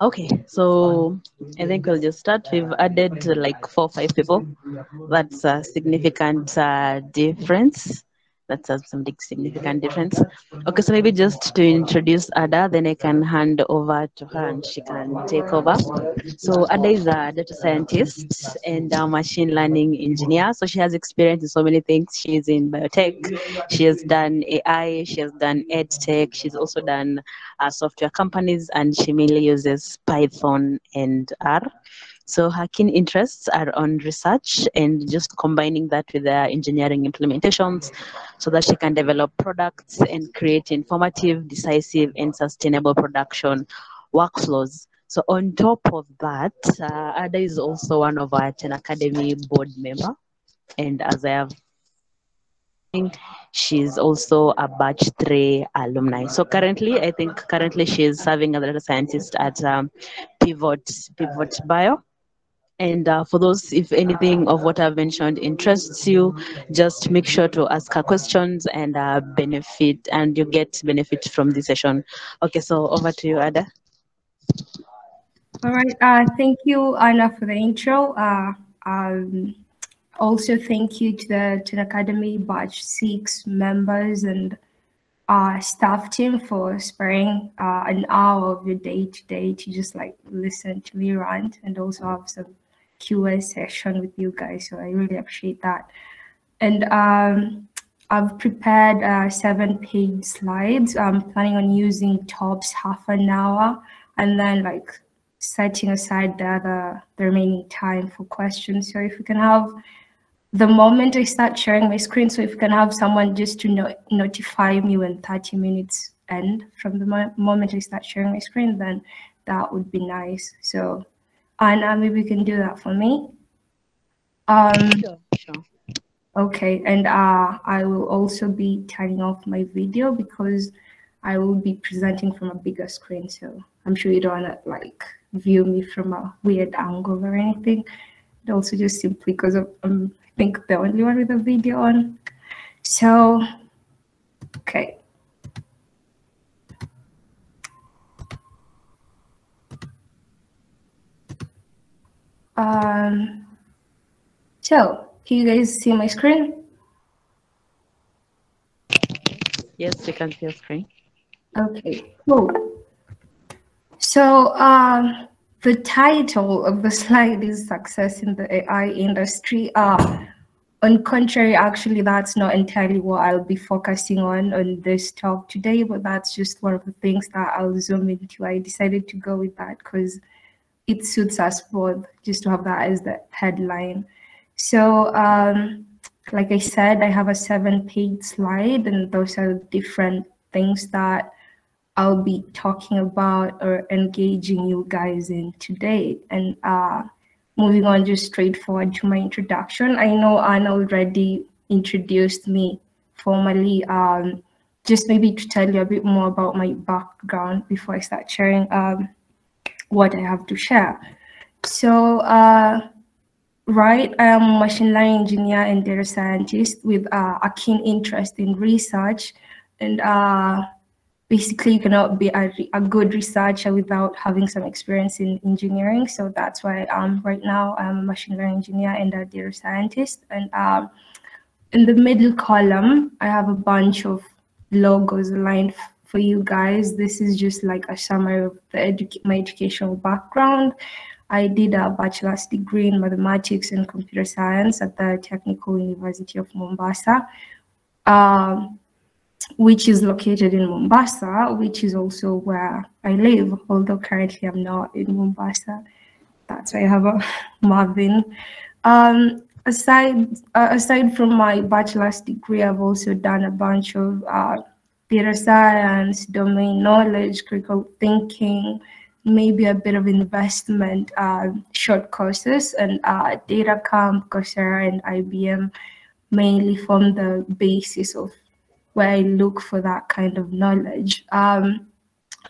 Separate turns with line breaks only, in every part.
Okay, so I think we'll just start. We've added like four or five people. That's a significant uh, difference. That's a some big significant difference. Okay, so maybe just to introduce Ada, then I can hand over to her and she can take over. So Ada is a data scientist and a machine learning engineer. So she has experience in so many things. She's in biotech. She has done AI. She has done ed tech. She's also done uh, software companies, and she mainly uses Python and R. So her keen interests are on research and just combining that with their engineering implementations so that she can develop products and create informative, decisive, and sustainable production workflows. So on top of that, uh, Ada is also one of our 10 Academy board member. And as I have she's also a batch three alumni. So currently, I think currently she's serving as a data scientist at um, Pivot Pivot Bio. And uh, for those, if anything of what I've mentioned interests you, just make sure to ask her questions and uh, benefit, and you get benefit from this session. Okay, so over to you, Ada.
All right. Uh, thank you, Anna, for the intro. Uh, um, also, thank you to the to the Academy Batch 6 members and uh, staff team for sparing uh, an hour of your day today to just like listen to me rant and also have some QA session with you guys. So I really appreciate that. And um, I've prepared uh, seven page slides. I'm planning on using tops half an hour and then like setting aside the, other, the remaining time for questions. So if we can have the moment I start sharing my screen, so if you can have someone just to no notify me when 30 minutes end from the mo moment I start sharing my screen, then that would be nice. So Anna, maybe you can do that for me. Um,
Sure, sure.
Okay, and uh, I will also be turning off my video because I will be presenting from a bigger screen. So I'm sure you don't want to like view me from a weird angle or anything. And also just simply because of, I'm, I think, the only one with a video on. So, okay. Um, so, can you guys see my screen?
Yes, you can see your screen.
Okay, cool. So um, the title of the slide is Success in the AI Industry. Uh, on contrary, actually, that's not entirely what I'll be focusing on on this talk today, but that's just one of the things that I'll zoom into. I decided to go with that because it suits us both, just to have that as the headline. So um, like I said, I have a seven page slide and those are different things that I'll be talking about or engaging you guys in today. And uh, moving on just straightforward to my introduction. I know Anna already introduced me formally. Um, just maybe to tell you a bit more about my background before I start sharing um, what I have to share. So uh, Right, I am a machine learning engineer and data scientist with uh, a keen interest in research. And uh, basically, you cannot be a, a, good researcher without having some experience in engineering. So that's why um, right now I'm a machine learning engineer and a data scientist. And um, in the middle column, I have a bunch of logos aligned for you guys. This is just like a summary of the edu my educational background. I did a bachelor's degree in mathematics and computer science at the Technical University of Mombasa, um, which is located in Mombasa, which is also where I live, although currently I'm not in Mombasa. That's why I have a Marvin. Um, aside, uh, aside from my bachelor's degree, I've also done a bunch of uh, data science, domain knowledge, critical thinking, maybe a bit of investment uh, short courses and uh, data camp coursera and ibm mainly form the basis of where i look for that kind of knowledge. Um,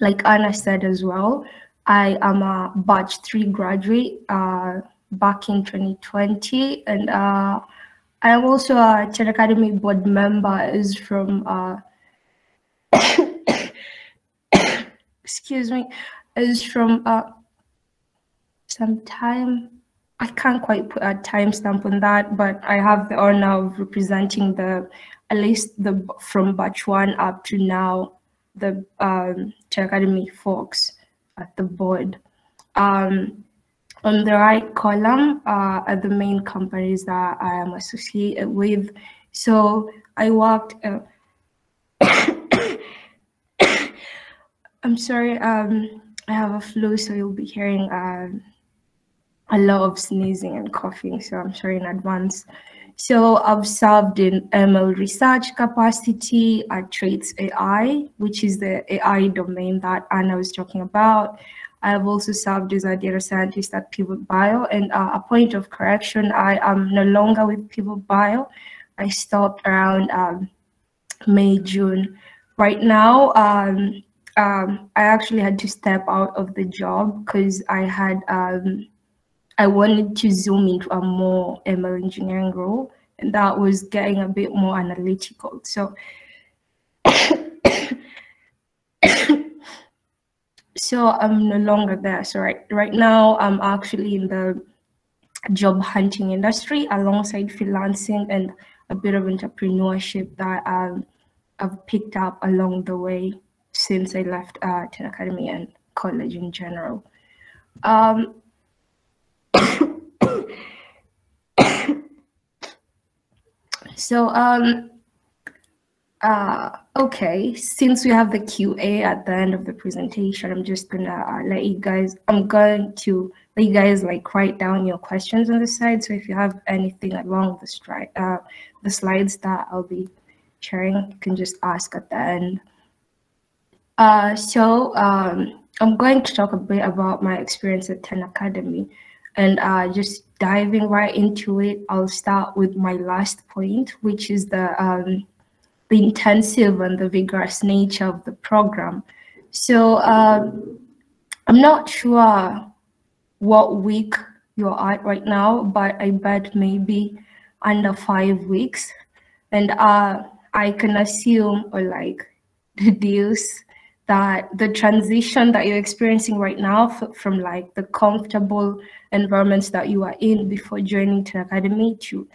like anna said as well i am a batch three graduate uh, back in 2020 and uh, i am also a Ten academy board member is from uh, excuse me is from uh, some time. I can't quite put a timestamp on that, but I have the honor of representing the at least the from batch one up to now the um, Academy folks at the board. Um, on the right column uh, are the main companies that I am associated with. So I worked. Uh, I'm sorry. Um, I have a flu, so you'll be hearing uh, a lot of sneezing and coughing. So I'm sorry in advance. So I've served in ML research capacity at Traits AI, which is the AI domain that Anna was talking about. I have also served as a data scientist at Pivot Bio. And uh, a point of correction, I am no longer with Pivot Bio. I stopped around um, May, June. Right now, um, um, I actually had to step out of the job because I had um, I wanted to zoom into a more ML engineering role, and that was getting a bit more analytical. So, so I'm no longer there. So right right now, I'm actually in the job hunting industry alongside freelancing and a bit of entrepreneurship that um, I've picked up along the way since I left uh, Ten Academy and college in general. Um, so, um, uh, okay, since we have the QA at the end of the presentation, I'm just gonna uh, let you guys, I'm going to let you guys like write down your questions on the side. So if you have anything along the, stri uh, the slides that I'll be sharing, you can just ask at the end. Uh, so um, I'm going to talk a bit about my experience at Ten Academy and uh, just diving right into it, I'll start with my last point, which is the, um, the intensive and the vigorous nature of the program. So um, I'm not sure what week you're at right now, but I bet maybe under five weeks. And uh, I can assume or like deduce that the transition that you're experiencing right now from like the comfortable environments that you are in before joining to academy to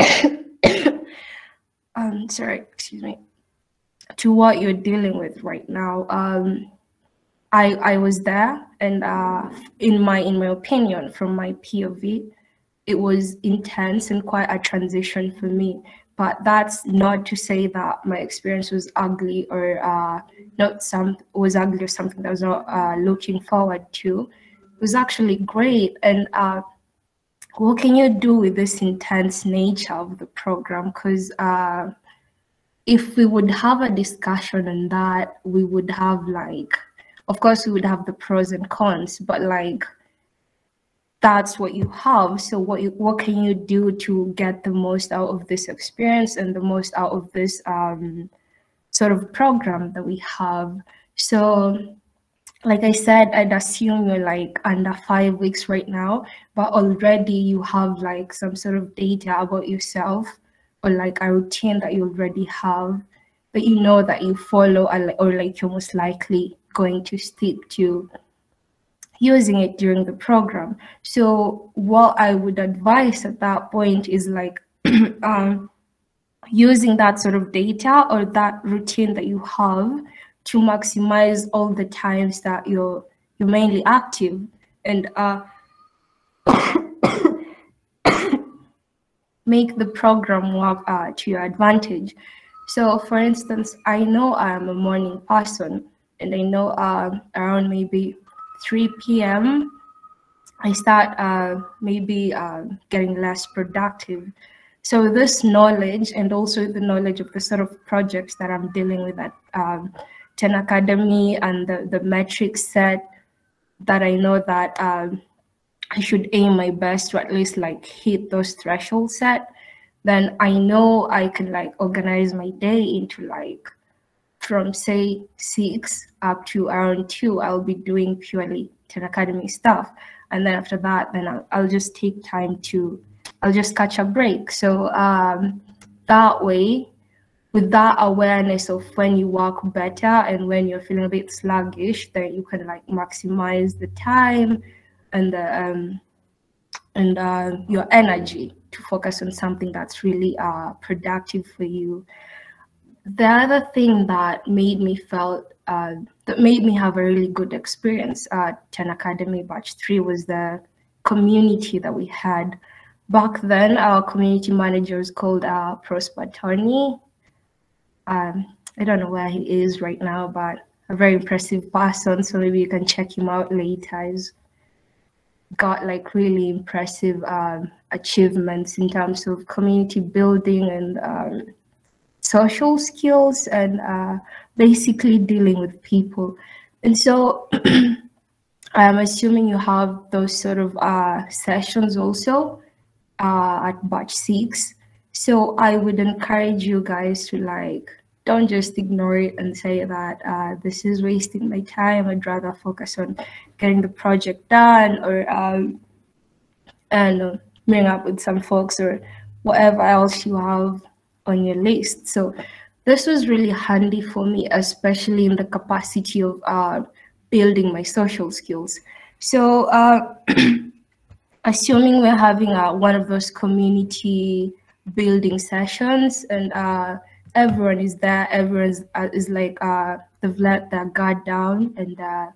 um sorry excuse me to what you're dealing with right now um i i was there and uh in my in my opinion from my pov it was intense and quite a transition for me but that's not to say that my experience was ugly or uh, not some was ugly or something that I was not uh, looking forward to. It was actually great. And uh, what can you do with this intense nature of the program? Because uh, if we would have a discussion on that, we would have like, of course, we would have the pros and cons, but like that's what you have. So what you, what can you do to get the most out of this experience and the most out of this um, sort of program that we have? So like i said i'd assume you're like under five weeks right now but already you have like some sort of data about yourself or like a routine that you already have that you know that you follow or like you're most likely going to stick to using it during the program. So what I would advise at that point is like um, using that sort of data or that routine that you have to maximize all the times that you're you're mainly active and uh, make the program work uh, to your advantage. So for instance, I know I'm a morning person and I know uh, around maybe 3 p.m., I start uh, maybe uh, getting less productive. So this knowledge and also the knowledge of the sort of projects that I'm dealing with at um, 10 Academy and the, the metrics set that I know that um, I should aim my best to at least like hit those thresholds set, then I know I can like organize my day into like from say six up to around two, I'll be doing purely 10 Academy stuff. And then after that, then I'll, I'll just take time to, I'll just catch a break. So um, that way, with that awareness of when you work better and when you're feeling a bit sluggish, then you can like maximize the time and the um, and uh, your energy to focus on something that's really uh, productive for you. The other thing that made me felt uh, that made me have a really good experience at Ten Academy Batch Three was the community that we had. Back then, our community manager was called uh, Prosper Tony. Um, I don't know where he is right now, but a very impressive person. So maybe you can check him out later. He's got like really impressive um, achievements in terms of community building and um, social skills and uh, basically dealing with people. And so I'm assuming you have those sort of uh, sessions also uh, at batch six. So I would encourage you guys to like, don't just ignore it and say that uh, this is wasting my time. I'd rather focus on getting the project done or um, and meeting up with some folks or whatever else you have on your list. So this was really handy for me, especially in the capacity of uh, building my social skills. So uh, assuming we're having uh, one of those community building sessions and uh, everyone is there, everyone uh, is like, uh, they've let their guard down and uh,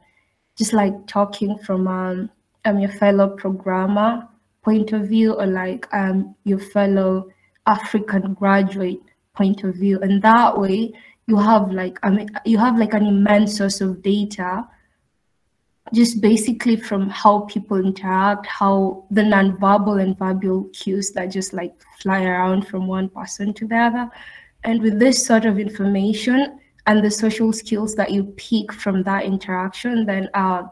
just like talking from um, um, your fellow programmer point of view or like um, your fellow African graduate point of view. And that way you have like, I mean, you have like an immense source of data just basically from how people interact, how the nonverbal and verbal cues that just like fly around from one person to the other. And with this sort of information and the social skills that you pick from that interaction, then uh,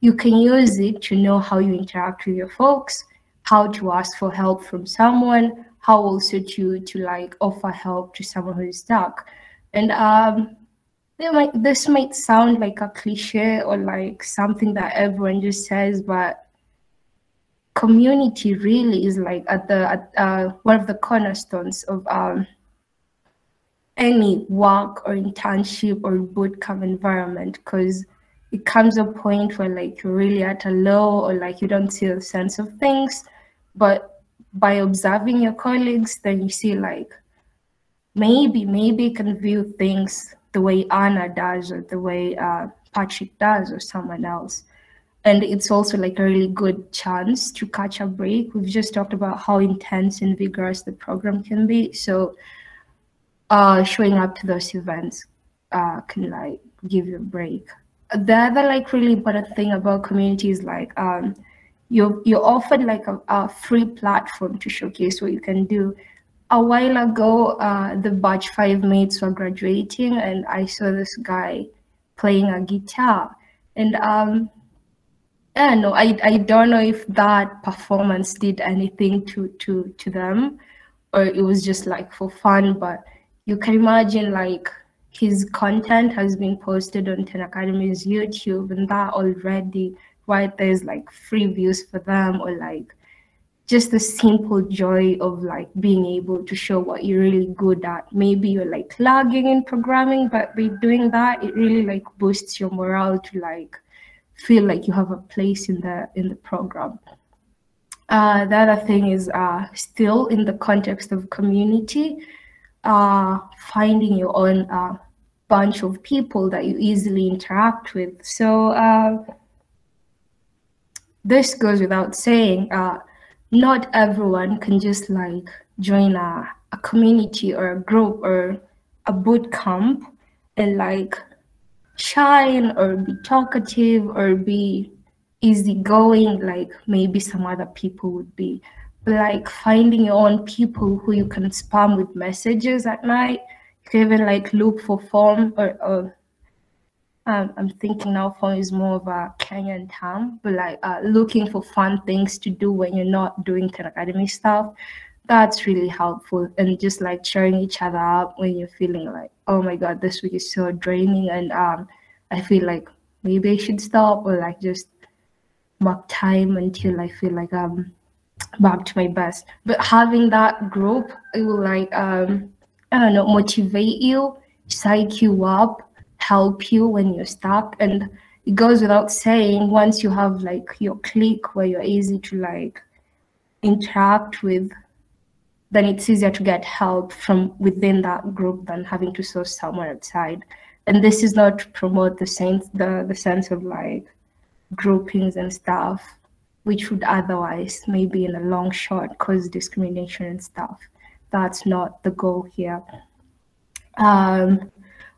you can use it to know how you interact with your folks, how to ask for help from someone, how also to to like offer help to someone who is stuck. And um, might, this might sound like a cliche or like something that everyone just says, but community really is like at the at, uh, one of the cornerstones of um, any work or internship or bootcamp environment because it comes a point where like you're really at a low or like you don't see a sense of things but by observing your colleagues then you see like maybe maybe you can view things the way Anna does or the way uh, Patrick does or someone else. And it's also like a really good chance to catch a break. We've just talked about how intense and vigorous the program can be. So uh, showing up to those events uh, can like give you a break. The other like really important thing about community is like um, you're, you're offered like a, a free platform to showcase what you can do a while ago, uh, the batch five mates were graduating, and I saw this guy playing a guitar. And um, yeah, no, I, I don't know if that performance did anything to, to, to them or it was just like for fun, but you can imagine like his content has been posted on Ten Academy's YouTube and that already right there's like free views for them or like just the simple joy of like being able to show what you're really good at. Maybe you're like lagging in programming, but by doing that, it really like boosts your morale to like feel like you have a place in the in the program. Uh, the other thing is uh, still in the context of community, uh, finding your own uh, bunch of people that you easily interact with. So uh, this goes without saying uh, not everyone can just like join a, a community or a group or a boot camp and like shine or be talkative or be easygoing like maybe some other people would be. But like finding your own people who you can spam with messages at night you can even like look for form or, or um, I'm thinking now phone is more of a Kenyan term, but like uh, looking for fun things to do when you're not doing Ten Academy stuff. That's really helpful. And just like cheering each other up when you're feeling like, oh my God, this week is so draining. And um, I feel like maybe I should stop or like just mark time until I feel like I'm back to my best. But having that group, it will like um, I don't know, motivate you, psych you up, help you when you're stuck. And it goes without saying, once you have like your clique where you're easy to like interact with, then it's easier to get help from within that group than having to source somewhere outside. And this is not to promote the sense the, the sense of like groupings and stuff, which would otherwise maybe in a long shot cause discrimination and stuff. That's not the goal here. Um,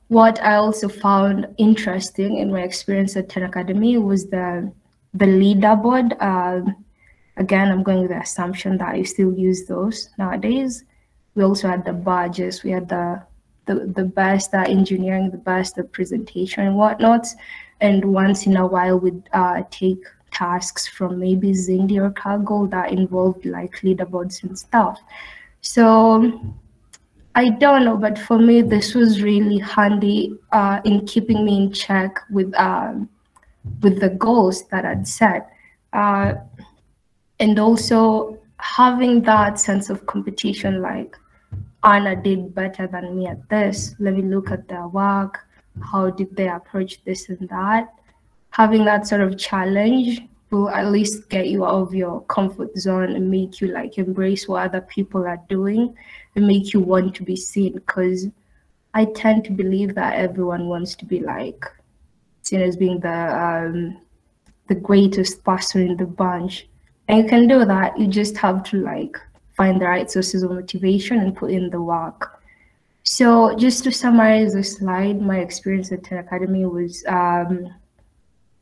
what I also found interesting in my experience at 10 Academy was the the leaderboard. Um, again, I'm going with the assumption that you still use those nowadays. We also had the badges. We had the the, the best at engineering, the best at presentation and whatnot. And once in a while, we'd uh, take tasks from maybe Zindi or Kaggle that involved like leaderboards and stuff. So I don't know, but for me, this was really handy uh, in keeping me in check with um, with the goals that I'd set, uh, and also having that sense of competition. Like Anna did better than me at this. Let me look at their work. How did they approach this and that? Having that sort of challenge will at least get you out of your comfort zone and make you like embrace what other people are doing and make you want to be seen because I tend to believe that everyone wants to be like seen as being the um, the greatest person in the bunch. And you can do that. You just have to like find the right sources of motivation and put in the work. So just to summarize the slide, my experience at 10 Academy was um,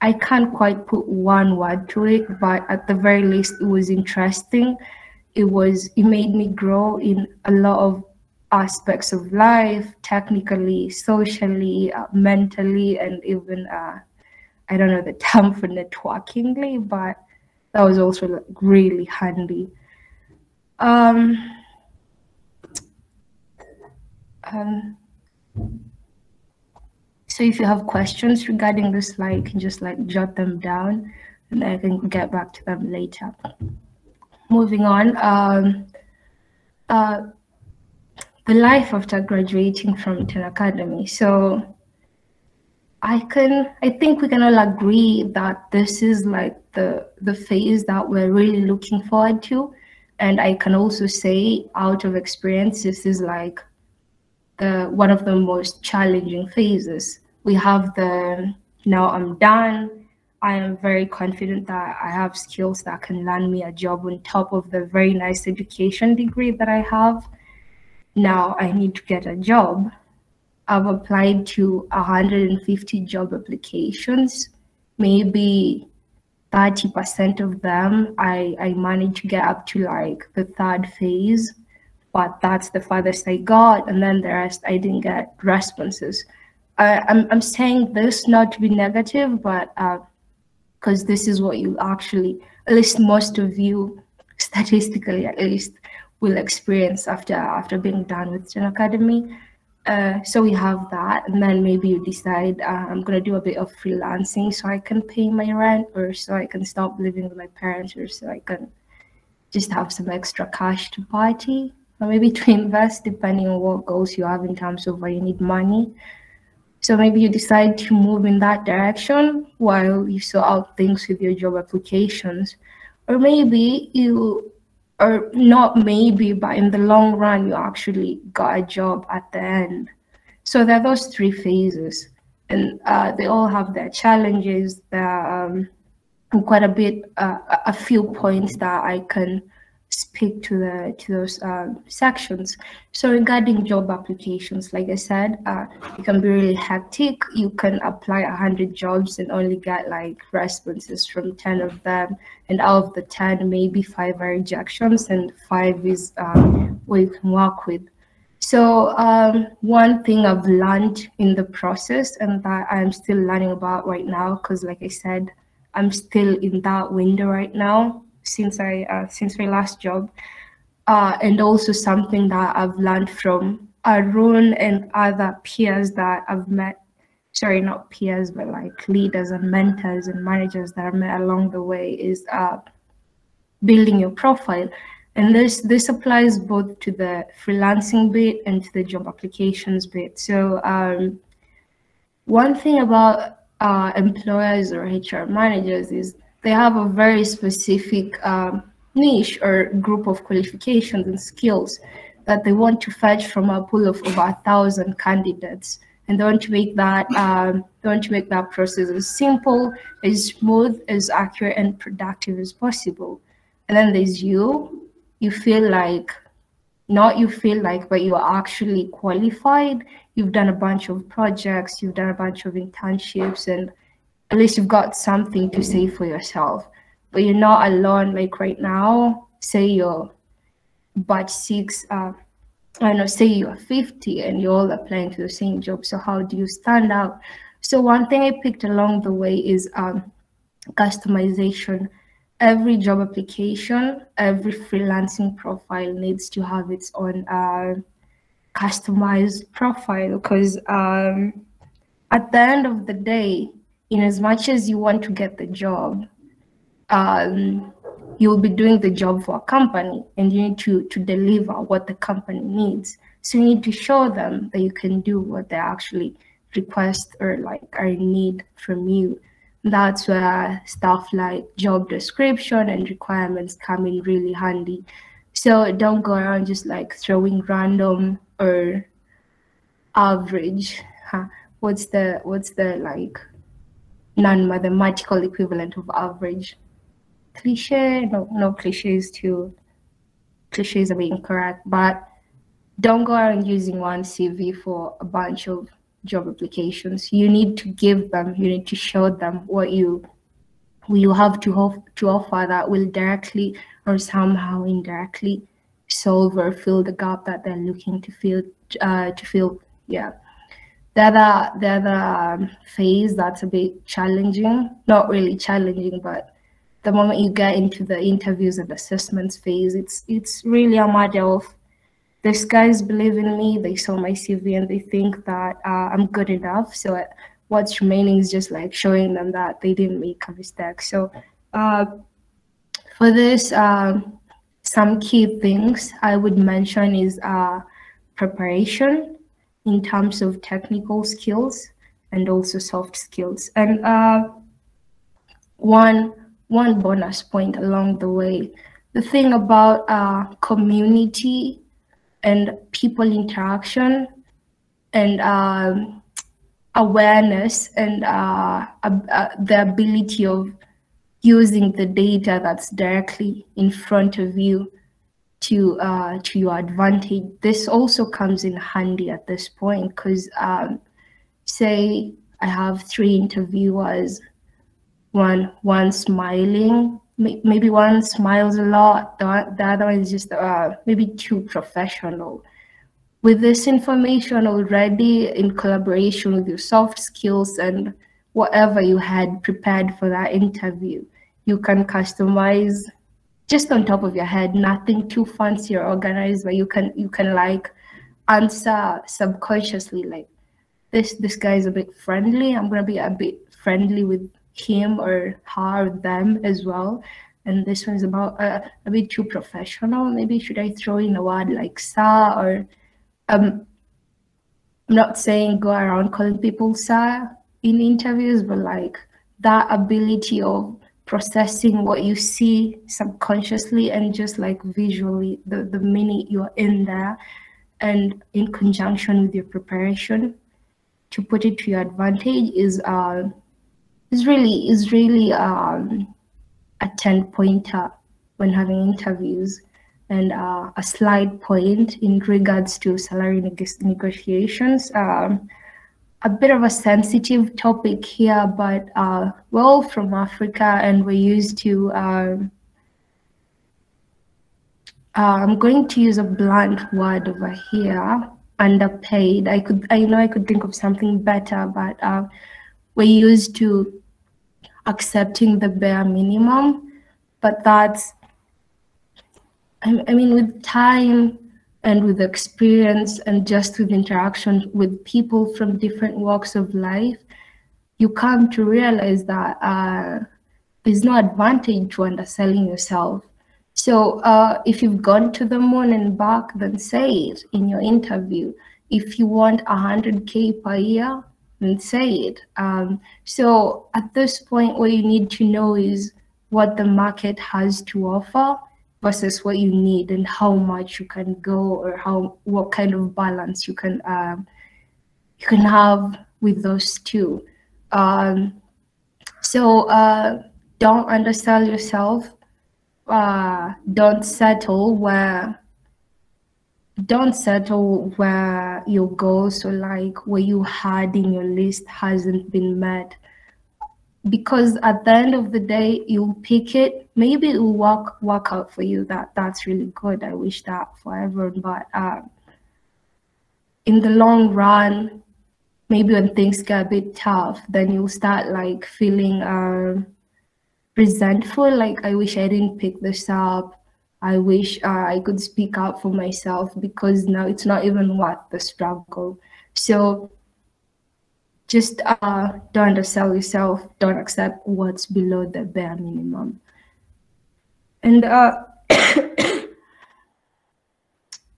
I can't quite put one word to it, but at the very least, it was interesting. It was it made me grow in a lot of aspects of life, technically, socially, uh, mentally, and even uh, I don't know the term for networkingly, but that was also like really handy. Um, um, so if you have questions regarding this slide, you can just like jot them down and I can get back to them later. Moving on, um, uh, the life after graduating from 10 Academy. So I can, I think we can all agree that this is like the, the phase that we're really looking forward to. And I can also say out of experience, this is like the, one of the most challenging phases we have the now I'm done. I am very confident that I have skills that can land me a job on top of the very nice education degree that I have. Now I need to get a job. I've applied to 150 job applications. Maybe 30% of them I, I managed to get up to like the third phase, but that's the farthest I got. And then the rest I didn't get responses. I, I'm, I'm saying this not to be negative, but because uh, this is what you actually, at least most of you, statistically at least, will experience after after being done with Ten Academy. Uh, so we have that, and then maybe you decide uh, I'm gonna do a bit of freelancing so I can pay my rent, or so I can stop living with my parents, or so I can just have some extra cash to party, or maybe to invest, depending on what goals you have in terms of where you need money. So maybe you decide to move in that direction while you sort out things with your job applications. Or maybe you, or not maybe, but in the long run, you actually got a job at the end. So there are those three phases, and uh, they all have their challenges. There are um, quite a bit, uh, a few points that I can speak to the to those uh, sections. So regarding job applications, like I said, uh, it can be really hectic. You can apply hundred jobs and only get like responses from ten of them, and out of the ten, maybe five are rejections and five is um, what you can work with. So um, one thing I've learned in the process, and that I'm still learning about right now, because like I said, I'm still in that window right now since I uh, since my last job, uh, and also something that I've learned from Arun and other peers that I've met. Sorry, not peers, but like leaders and mentors and managers that I met along the way is uh, building your profile. And this this applies both to the freelancing bit and to the job applications bit. So um, one thing about uh, employers or HR managers is they have a very specific um, niche or group of qualifications and skills that they want to fetch from a pool of over a thousand candidates and they want to make that um, they want to make that process as simple, as smooth, as accurate, and productive as possible. And then there's you. You feel like, not you feel like, but you are actually qualified. You've done a bunch of projects. You've done a bunch of internships, and at least you've got something to say for yourself. But you're not alone. Like right now, say you're batch six. Uh, I know, say you're 50 and you're all applying to the same job. So how do you stand out? So one thing I picked along the way is um, customization. Every job application, every freelancing profile needs to have its own uh, customized profile because um, at the end of the day, in as much as you want to get the job, um, you'll be doing the job for a company and you need to, to deliver what the company needs. So you need to show them that you can do what they actually request or like or need from you. That's where stuff like job description and requirements come in really handy. So don't go around just like throwing random or average. Huh? What's the what's the like non-mathematical equivalent of average? cliche. No, no cliches too. Cliches are being correct, but don't go around using one CV for a bunch of job applications. You need to give them, you need to show them what you you have to, ho- to offer that will directly or somehow indirectly solve or fill the gap that they're looking to fill uh, to fill. Yeah. The other, the other um, phase that's a bit challenging, not really challenging, but the moment you get into the interviews and assessments phase, it's it's really a matter of these guys believe in me. They saw my CV and they think that uh, I'm good enough. So uh, what's remaining is just like showing them that they didn't make a mistake. So uh, for this, uh, some key things I would mention is uh, preparation in terms of technical skills and also soft skills. And uh, one one bonus point along the way. The thing about uh, community and people interaction and um, awareness and uh, uh, the ability of using the data that's directly in front of you to uh, to your advantage. This also comes in handy at this point because um, say I have three interviewers one one smiling maybe one smiles a lot the, the other one is just uh, maybe too professional with this information already in collaboration with your soft skills and whatever you had prepared for that interview you can customize just on top of your head nothing too fancy or organized but you can you can like answer subconsciously like this this guy is a bit friendly. I'm gonna be a bit friendly with him or her or them as well. And this one is about uh, a bit too professional. Maybe should i throw in a word like sa or um i'm not saying go around calling people sa in interviews but like that ability of processing what you see subconsciously and just like visually the, the minute you're in there and in conjunction with your preparation to put it to your advantage is uh is really is really um, a 10 pointer when having interviews and uh, a slide point in regards to salary neg negotiations. Um, a bit of a sensitive topic here, but uh, we're all from Africa and we're used to, um, uh, I'm going to use a blunt word over here, underpaid. I could, I know I could think of something better, but uh, we're used to accepting the bare minimum, but that's, I, I mean, with time and with experience and just with interaction with people from different walks of life, you come to realize that uh, there's no advantage to underselling yourself. So uh, if you've gone to the moon and back, then say it in your interview. If you want 100K per year, then say it. Um, so at this point, what you need to know is what the market has to offer versus what you need and how much you can go or how what kind of balance you can um, you can have with those two. Um, so uh, don't undersell yourself. Uh, don't settle where don't settle where your goals or like what you had in your list hasn't been met because at the end of the day you'll pick it. Maybe it will work work out for you. That that's really good. I wish that for everyone but uh, in the long run maybe when things get a bit tough then you'll start like feeling uh, resentful. Like i wish i didn't pick this up. I wish uh, i could speak up for myself because now it's not even worth the struggle. So just uh, don't undersell yourself. Don't accept what's below the bare minimum. And uh,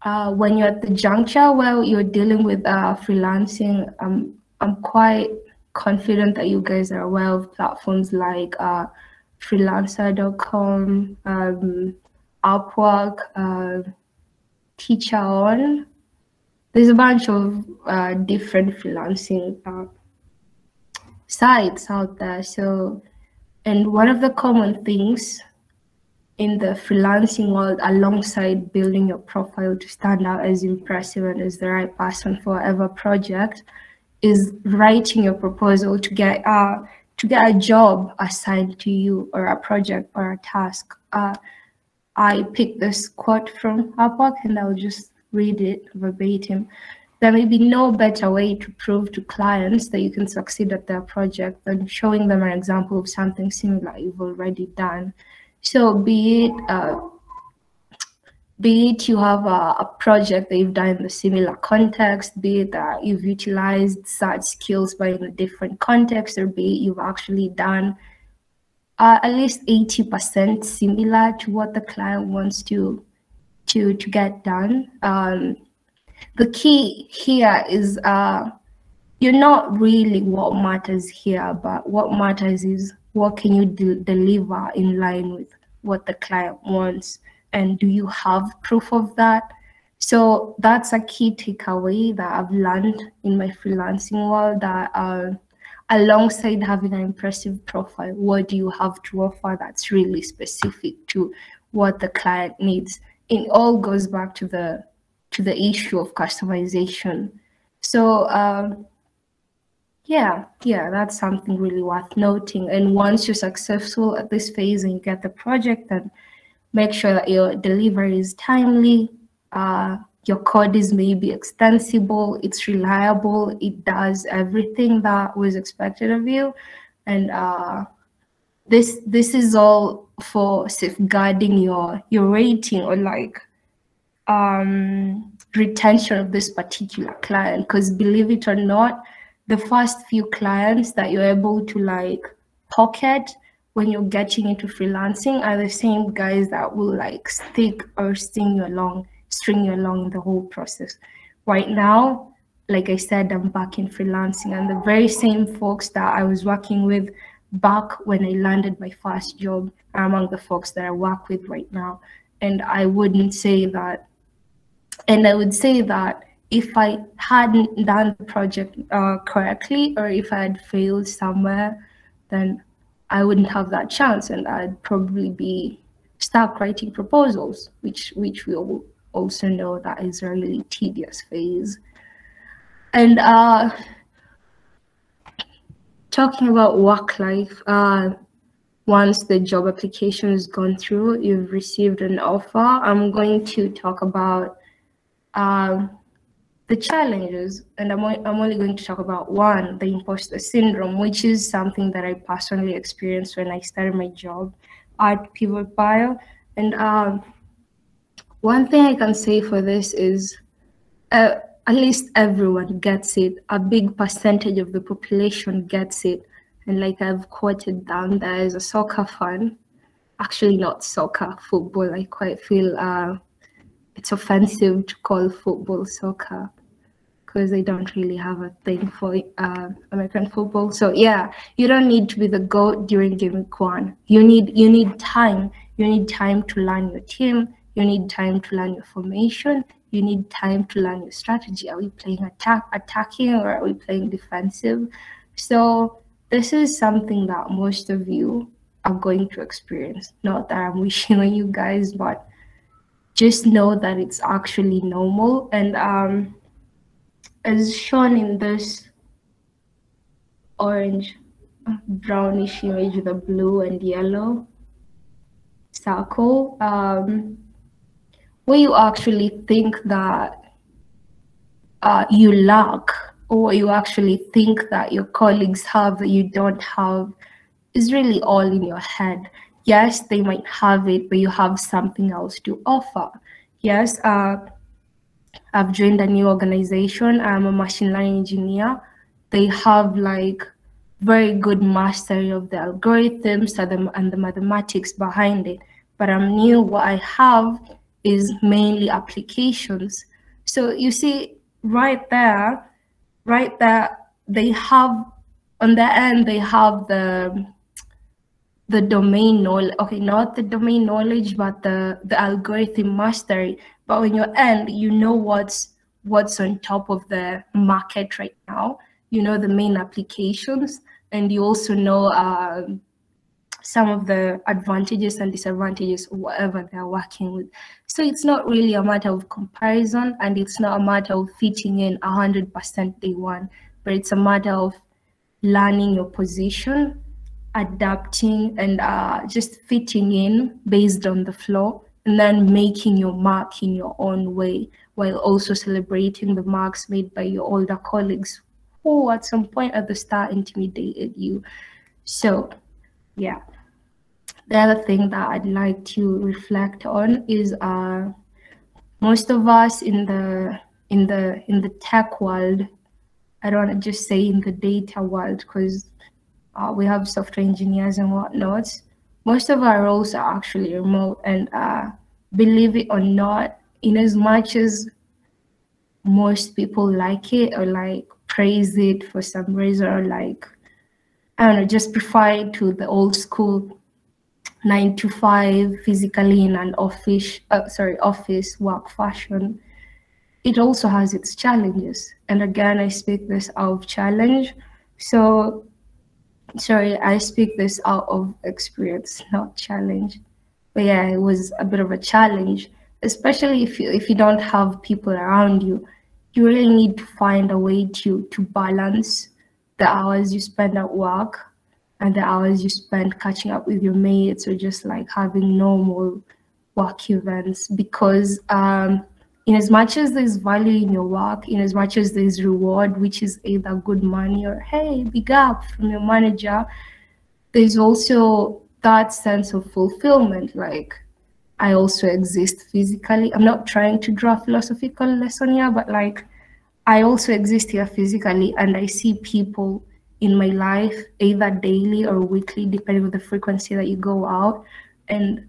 uh, when you're at the juncture where you're dealing with uh, freelancing, um, I'm quite confident that you guys are aware of platforms like uh, freelancer.com, um, Upwork, uh, Teacher On. There's a bunch of different freelancing sites out there. So, and one of the common things in the freelancing world, alongside building your profile to stand out as impressive and as the right person for whatever project, is writing your proposal to get uh, to get a job assigned to you or a project or a task. Uh, I picked this quote from Upwork and I'll just read it verbatim. There may be no better way to prove to clients that you can succeed at their project than showing them an example of something similar you've already done. So be it uh, be it you have a, a, project that you've done in a similar context, be it that you've utilized such skills but in a different context, or be it you've actually done uh, at least 80% similar to what the client wants to to to get done. Um, the key here is uh, you're not really what matters here, but what matters is what can you de deliver in line with what the client wants, and do you have proof of that? So that's a key takeaway that I've learned in my freelancing world. That uh, alongside having an impressive profile, what do you have to offer that's really specific to what the client needs? It all goes back to the to the issue of customization. So um, yeah, yeah, that's something really worth noting. And once you're successful at this phase and you get the project, then make sure that your delivery is timely, uh, your code is maybe extensible, it's reliable, it does everything that was expected of you. And uh, this this is all for safeguarding your your rating or like um, retention of this particular client. Because believe it or not the first few clients that you're able to like pocket when you're getting into freelancing are the same guys that will like stick or string you along string you along the whole process. Right now like i said i'm back in freelancing and the very same folks that i was working with back when i landed my first job are among the folks that i work with right now. And i wouldn't say that and I would say that if I hadn't done the project uh, correctly or if I had failed somewhere, then I wouldn't have that chance and I'd probably be stuck writing proposals, which which we all also know that is a really tedious phase. And uh, talking about work life, uh, once the job application has gone through, you've received an offer, I'm going to talk about um, the challenges, and I'm, I'm only going to talk about one, the imposter syndrome, which is something that I personally experienced when I started my job at Pivot Bio. And um, one thing I can say for this is uh, at least everyone gets it. A big percentage of the population gets it. And like I've quoted down there as a soccer fan, actually not soccer, football. I quite feel uh, it's offensive to call football soccer because they don't really have a thing for uh, American football. So yeah, you don't need to be the goat during game one. You need you need time. You need time to learn your team. You need time to learn your formation. You need time to learn your strategy. Are we playing attack attacking or are we playing defensive? So this is something that most of you are going to experience. Not that I'm wishing on you guys, but just know that it's actually normal. And um, as shown in this orange brownish image, the blue and yellow circle, um, where you actually think that uh, you lack or you actually think that your colleagues have that you don't have is really all in your head. Yes, they might have it, but you have something else to offer. Yes, uh, I've joined a new organization. I'm a machine learning engineer. They have like very good mastery of the algorithms and the, and the mathematics behind it. But I'm new. What I have is mainly applications. So you see, right there, right there, they have on the end they have the the domain knowledge okay not the domain knowledge but the the algorithm mastery. But on your end you know what's what's on top of the market right now. You know the main applications and you also know uh, some of the advantages and disadvantages whatever they're working with. So it's not really a matter of comparison and it's not a matter of fitting in 100% day one but it's a matter of learning your position adapting and uh, just fitting in based on the flow and then making your mark in your own way while also celebrating the marks made by your older colleagues who at some point at the start intimidated you. So yeah. The other thing that I'd like to reflect on is uh, most of us in the in the in the tech world, I don't want to just say in the data world because uh, we have software engineers and whatnot. Most of our roles are actually remote, and uh, believe it or not, in as much as most people like it or like praise it for some reason, or like I don't know, just prefer it to the old school nine to five physically in an office, uh, sorry, office work fashion. It also has its challenges, and again, I speak this out of challenge. So sorry, I speak this out of experience, not challenge. But yeah, it was a bit of a challenge, especially if you if you don't have people around you. You really need to find a way to to balance the hours you spend at work and the hours you spend catching up with your mates or just like having normal work events because um, in as much as there's value in your work, in as much as there's reward, which is either good money or hey, big up from your manager, there's also that sense of fulfillment. Like I also exist physically. I'm not trying to draw philosophical lesson here, but like I also exist here physically and I see people in my life either daily or weekly, depending on the frequency that you go out. And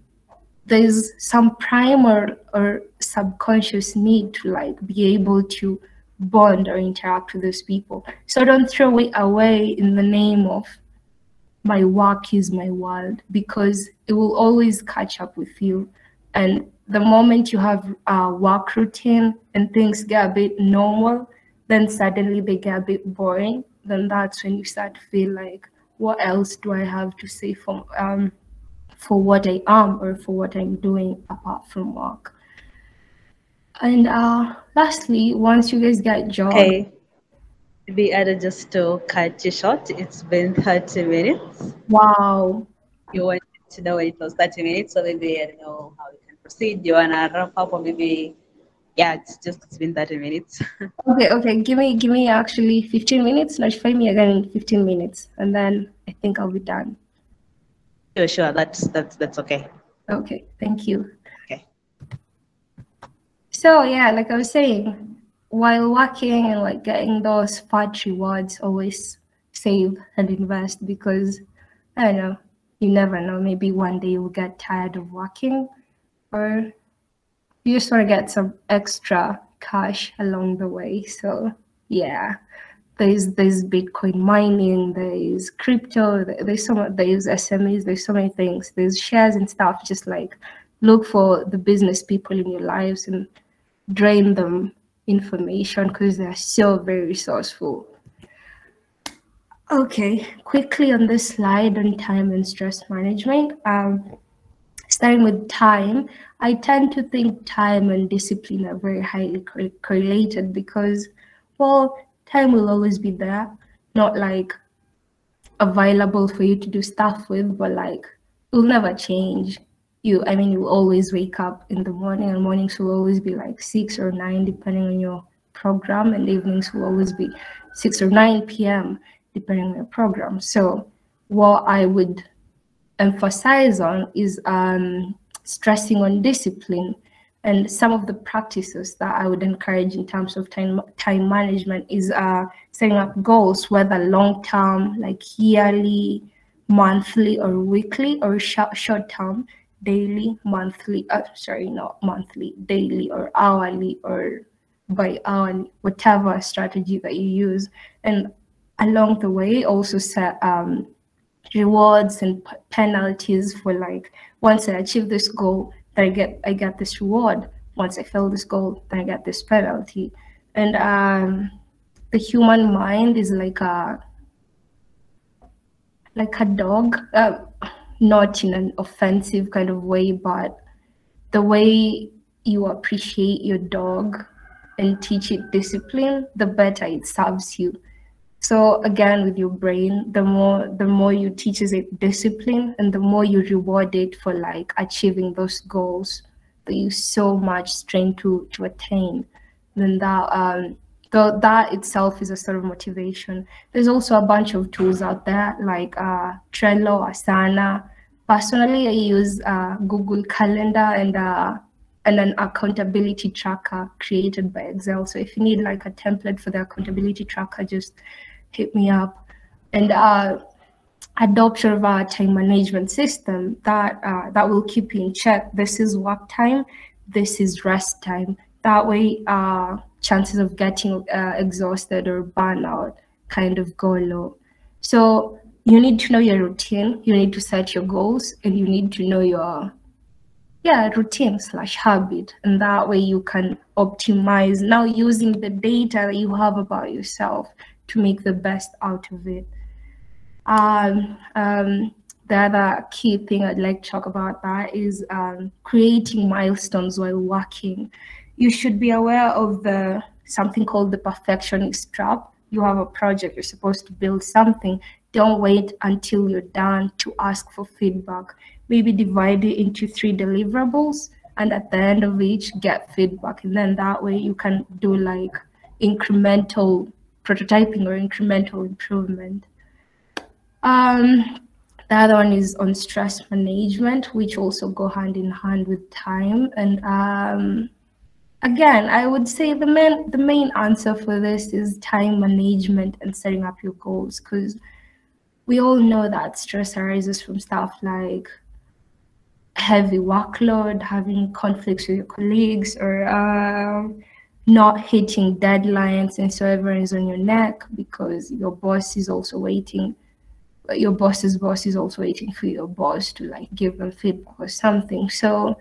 there's some primal or subconscious need to like be able to bond or interact with those people. So don't throw it away in the name of my work is my world because it will always catch up with you. And the moment you have a work routine and things get a bit normal, then suddenly they get a bit boring. Then that's when you start to feel like, what else do I have to say from um, for what I am or for what I'm doing apart from work. And uh, lastly, once you guys get job.
Okay. Maybe I just to cut you short. It's been 30 minutes.
Wow.
You wanted to know it was 30 minutes, so maybe I don't know how we can proceed. You wanna wrap up or maybe yeah, it's just it's been 30 minutes.
okay, okay. Give me give me actually 15 minutes. Notify me again in 15 minutes and then I think I'll be done.
Sure, sure. That's that's that's okay.
Okay, thank you.
Okay.
So yeah, like I was saying, while working and like getting those fat rewards, always save and invest because I don't know, you never know. Maybe one day you'll get tired of working or you just want to get some extra cash along the way. So yeah, there's there's Bitcoin mining, there's crypto, there's so much, there's SMEs, there's so many things. There's shares and stuff. Just like look for the business people in your lives and drain them information because they're so very resourceful. Okay, quickly on this slide on time and stress management. Um, starting with time, I tend to think time and discipline are very highly correlated because, well, time will always be there, not like available for you to do stuff with, but like it will never change. You, I mean, you always wake up in the morning, and mornings will always be like six or nine, depending on your program, and evenings will always be six or nine p.m depending on your program. So what I would emphasize on is um, stressing on discipline and some of the practices that I would encourage in terms of time time management is uh, setting up goals, whether long term, like yearly, monthly, or weekly, or short short term, daily, monthly. Uh, sorry, not monthly, daily, or hourly, or by hourly, whatever strategy that you use, and along the way also set um, rewards and penalties for like once I achieve this goal, I get I get this reward. Once I fail this goal, then I get this penalty. And um, the human mind is like a like a dog, uh, not in an offensive kind of way, but the way you appreciate your dog and teach it discipline, the better it serves you. So again, with your brain, the more the more you teaches it discipline and the more you reward it for like achieving those goals that you so much strain to to attain, then that um though that itself is a sort of motivation. There's also a bunch of tools out there like uh, Trello, Asana. Personally, I use uh, Google Calendar and uh, and an accountability tracker created by Excel. So if you need like a template for the accountability tracker, just hit me up. And uh, adopt sort of a time management system that uh, that will keep you in check. This is work time. This is rest time. That way, uh, chances of getting uh, exhausted or burnout kind of go low. So you need to know your routine. You need to set your goals, and you need to know your yeah routine slash habit and that way you can optimize. Now using the data that you have about yourself to make the best out of it. Um, um, the other key thing i'd like to talk about that is um, creating milestones while working. You should be aware of the something called the perfectionist trap. You have a project you're supposed to build something. Don't wait until you're done to ask for feedback maybe divide it into three deliverables and at the end of each get feedback. And then that way you can do like incremental prototyping or incremental improvement. Um, the other one is on stress management which also go hand in hand with time. And um, again i would say the main the main answer for this is time management and setting up your goals because we all know that stress arises from stuff like heavy workload, having conflicts with your colleagues, or um, not hitting deadlines, and so everyone is on your neck because your boss is also waiting. Your boss's boss is also waiting for your boss to like give them feedback or something. So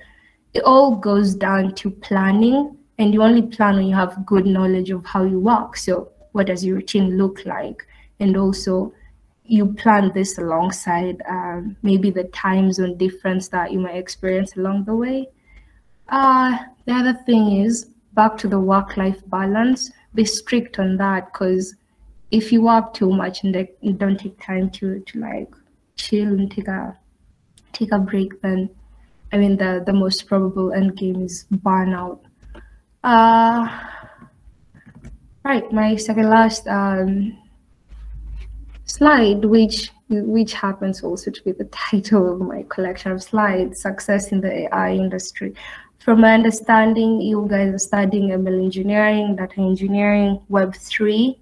it all goes down to planning, and you only plan when you have good knowledge of how you work. So what does your routine look like, and also you plan this alongside um, maybe the time zone difference that you might experience along the way. Uh, the other thing is back to the work-life balance. Be strict on that because if you work too much and they don't take time to to like chill and take a take a break, then I mean the the most probable end game is burnout. Uh, right, my second last um, slide, which which happens also to be the title of my collection of slides, Success in the AI Industry. From my understanding, you guys are studying ML engineering, data engineering, Web3.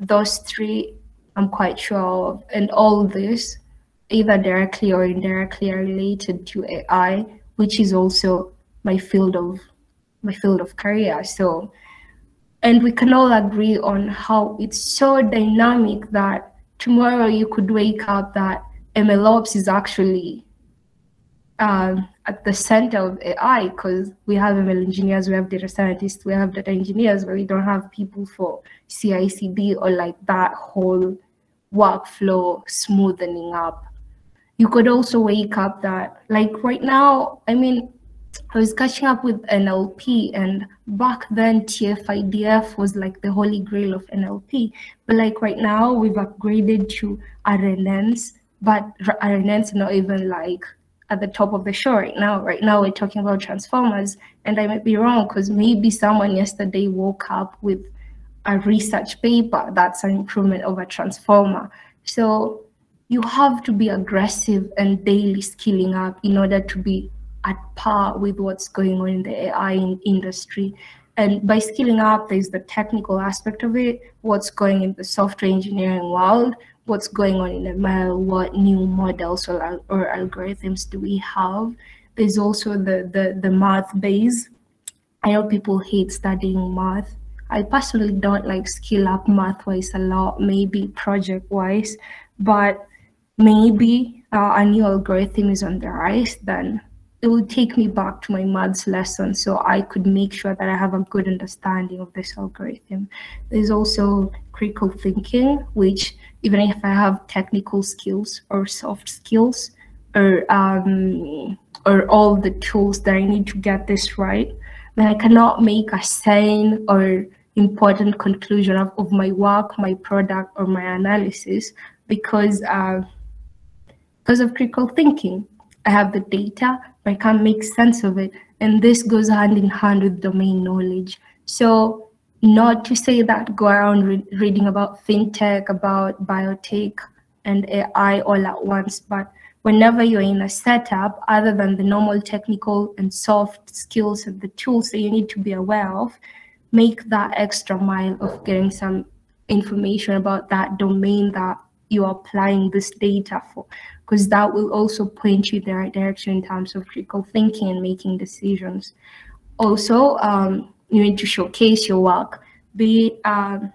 Those three I'm quite sure of. And all this either directly or indirectly are related to AI, which is also my field of my field of career. So, and we can all agree on how it's so dynamic that tomorrow you could wake up that MLOps is actually um, at the center of AI because we have ML engineers, we have data scientists, we have data engineers, but we don't have people for CI/CD or like that whole workflow smoothing up. You could also wake up that, like right now, I mean, I was catching up with NLP, and back then TF-IDF was like the holy grail of NLP. But like right now, we've upgraded to RNNs, but RNNs are not even like at the top of the show right now. Right now, we're talking about transformers, and I might be wrong because maybe someone yesterday woke up with a research paper that's an improvement of a transformer. So you have to be aggressive and daily skilling up in order to be at par with what's going on in the AI industry. And by skilling up, there's the technical aspect of it, what's going in the software engineering world, what's going on in the ML, what new models or, or algorithms do we have. There's also the, the, the math base. I know people hate studying math. I personally don't like skill up math wise a lot, maybe project wise, but maybe uh, a new algorithm is on the rise, then it will take me back to my maths lesson so I could make sure that I have a good understanding of this algorithm. There's also critical thinking, which even if I have technical skills or soft skills or um, or all the tools that I need to get this right, then I cannot make a sane or important conclusion of, of my work, my product, or my analysis because uh, because of critical thinking. I have the data, I can't make sense of it. And this goes hand in hand with domain knowledge. So not to say that go around re reading about fintech, about biotech and AI all at once, but whenever you're in a setup, other than the normal technical and soft skills and the tools that you need to be aware of, make that extra mile of getting some information about that domain that you're applying this data for because that will also point you in the right direction in terms of critical thinking and making decisions. Also, um, you need to showcase your work, be um,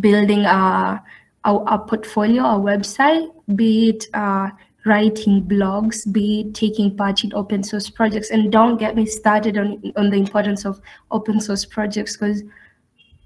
building a, a, a, portfolio, a website, be it uh, writing blogs, be taking part in open source projects. And don't get me started on, on the importance of open source projects because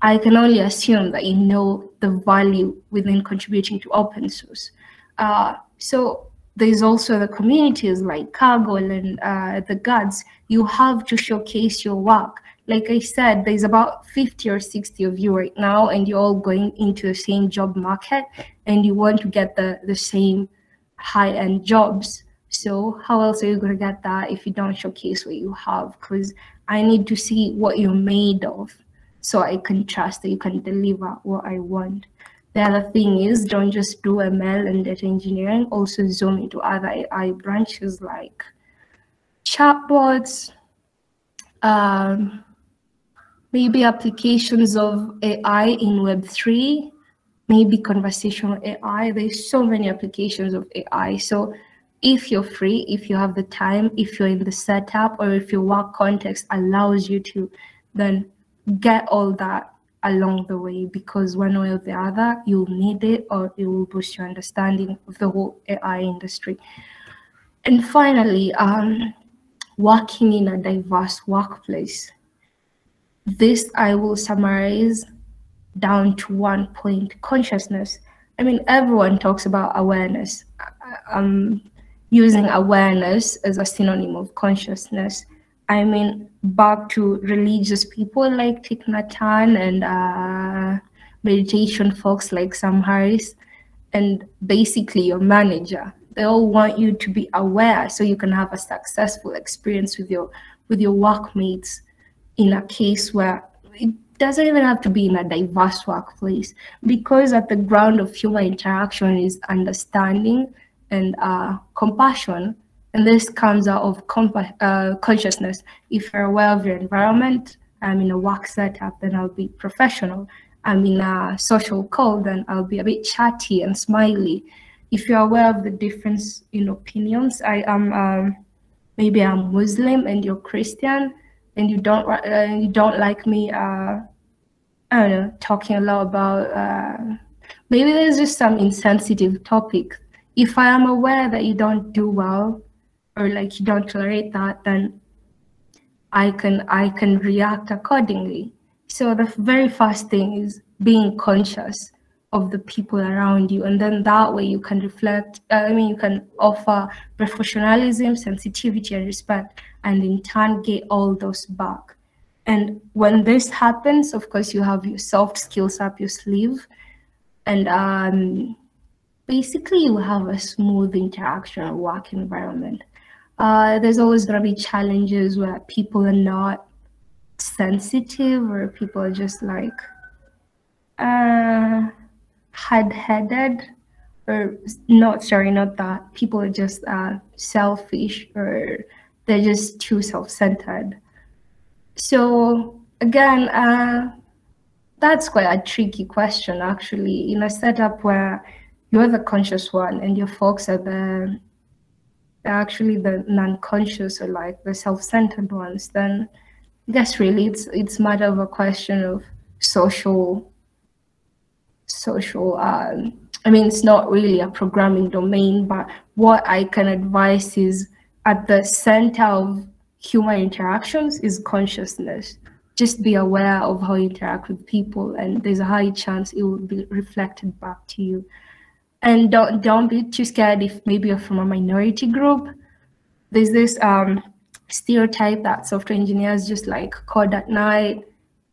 I can only assume that you know the value within contributing to open source. Uh, so there's also the communities like Kaggle and uh, the Guards. You have to showcase your work. Like I said, there's about 50 or 60 of you right now, and you're all going into the same job market, and you want to get the, the same high-end jobs. So how else are you going to get that if you don't showcase what you have? Because I need to see what you're made of so I can trust that you can deliver what I want. The other thing is don't just do ML and data engineering, also zoom into other AI branches like chatbots, um, maybe applications of AI in Web3, maybe conversational AI. There's so many applications of AI. So if you're free, if you have the time, if you're in the setup, or if your work context allows you to, then get all that along the way because one way or the other you'll need it or it will boost your understanding of the whole AI industry. And finally, um, working in a diverse workplace. This I will summarize down to one point consciousness. I mean, everyone talks about awareness. I'm using awareness as a synonym of consciousness. I mean, back to religious people like Thich Nhat Hanh and uh, meditation folks like Sam Harris, and basically your manager. They all want you to be aware so you can have a successful experience with your with your workmates in a case where it doesn't even have to be in a diverse workplace because at the ground of human interaction is understanding and uh, compassion and this comes out of uh, consciousness. If you're aware of your environment, I'm in a work setup, then I'll be professional. I'm in a social call, then I'll be a bit chatty and smiley. if you're aware of the difference in opinions, I am um, maybe I'm Muslim and you're Christian, and you don't uh, you don't like me. Uh, I don't know, talking a lot about. Uh, maybe there's just some insensitive topic. If I am aware that you don't do well, or like you don't tolerate that, then I can I can react accordingly. So the very first thing is being conscious of the people around you and then that way you can reflect uh, i mean you can offer professionalism sensitivity and respect and in turn get all those back and when this happens of course you have your soft skills up your sleeve and um, basically you have a smooth interaction work environment uh, there's always going to be challenges where people are not sensitive or people are just like uh, hard-headed or not sorry not that. People are just uh, selfish or they're just too self-centered. So again uh, that's quite a tricky question actually. In a setup where you're the conscious one and your folks are the actually the non-conscious or like the self-centered ones then i guess really it's it's matter of a question of social social um, i mean it's not really a programming domain but what i can advise is at the center of human interactions is consciousness. Just be aware of how you interact with people and there's a high chance it will be reflected back to you and don't don't be too scared if maybe you're from a minority group there's this um, stereotype that software engineers just like code at night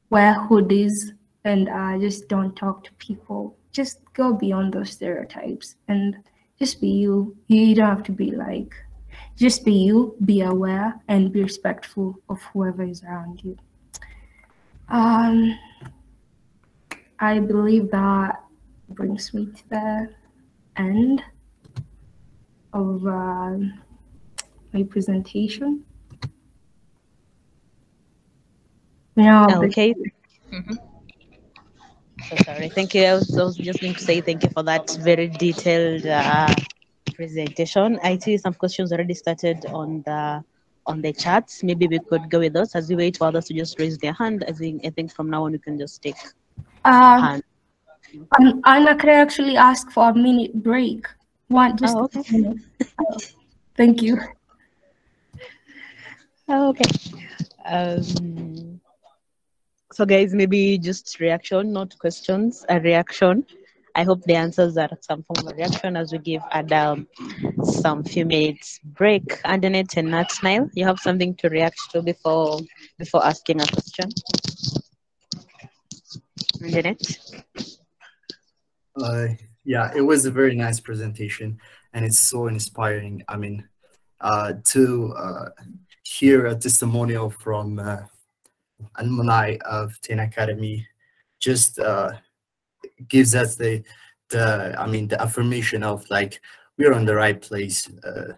wear hoodies and uh, just don't talk to people. Just go beyond those stereotypes and just be you. You don't have to be like, just be you, be aware, and be respectful of whoever is around you. Um, I believe that brings me to the end of uh, my presentation.
Now, okay. Mm -hmm. So sorry. Thank you. I was, I was, just going to say thank you for that very detailed uh, presentation. I see some questions already started on the on the chats. Maybe we could go with those as we wait for others to just raise their hand. I think I think from now on we can just take
um, hand. Um, Anna, could I actually ask for a minute break? One, just
oh, okay.
Thank you.
Oh, okay. Um, so guys, maybe just reaction, not questions, a reaction. I hope the answers are some form of reaction as we give Adam some few minutes break. Andernet and Nat Nile, you have something to react to before before asking a question. Andernet?
Uh, yeah, it was a very nice presentation and it's so inspiring. I mean, uh, to uh, hear a testimonial from uh, alumni of Ten Academy just uh, gives us the the I mean the affirmation of like we're on the right place uh,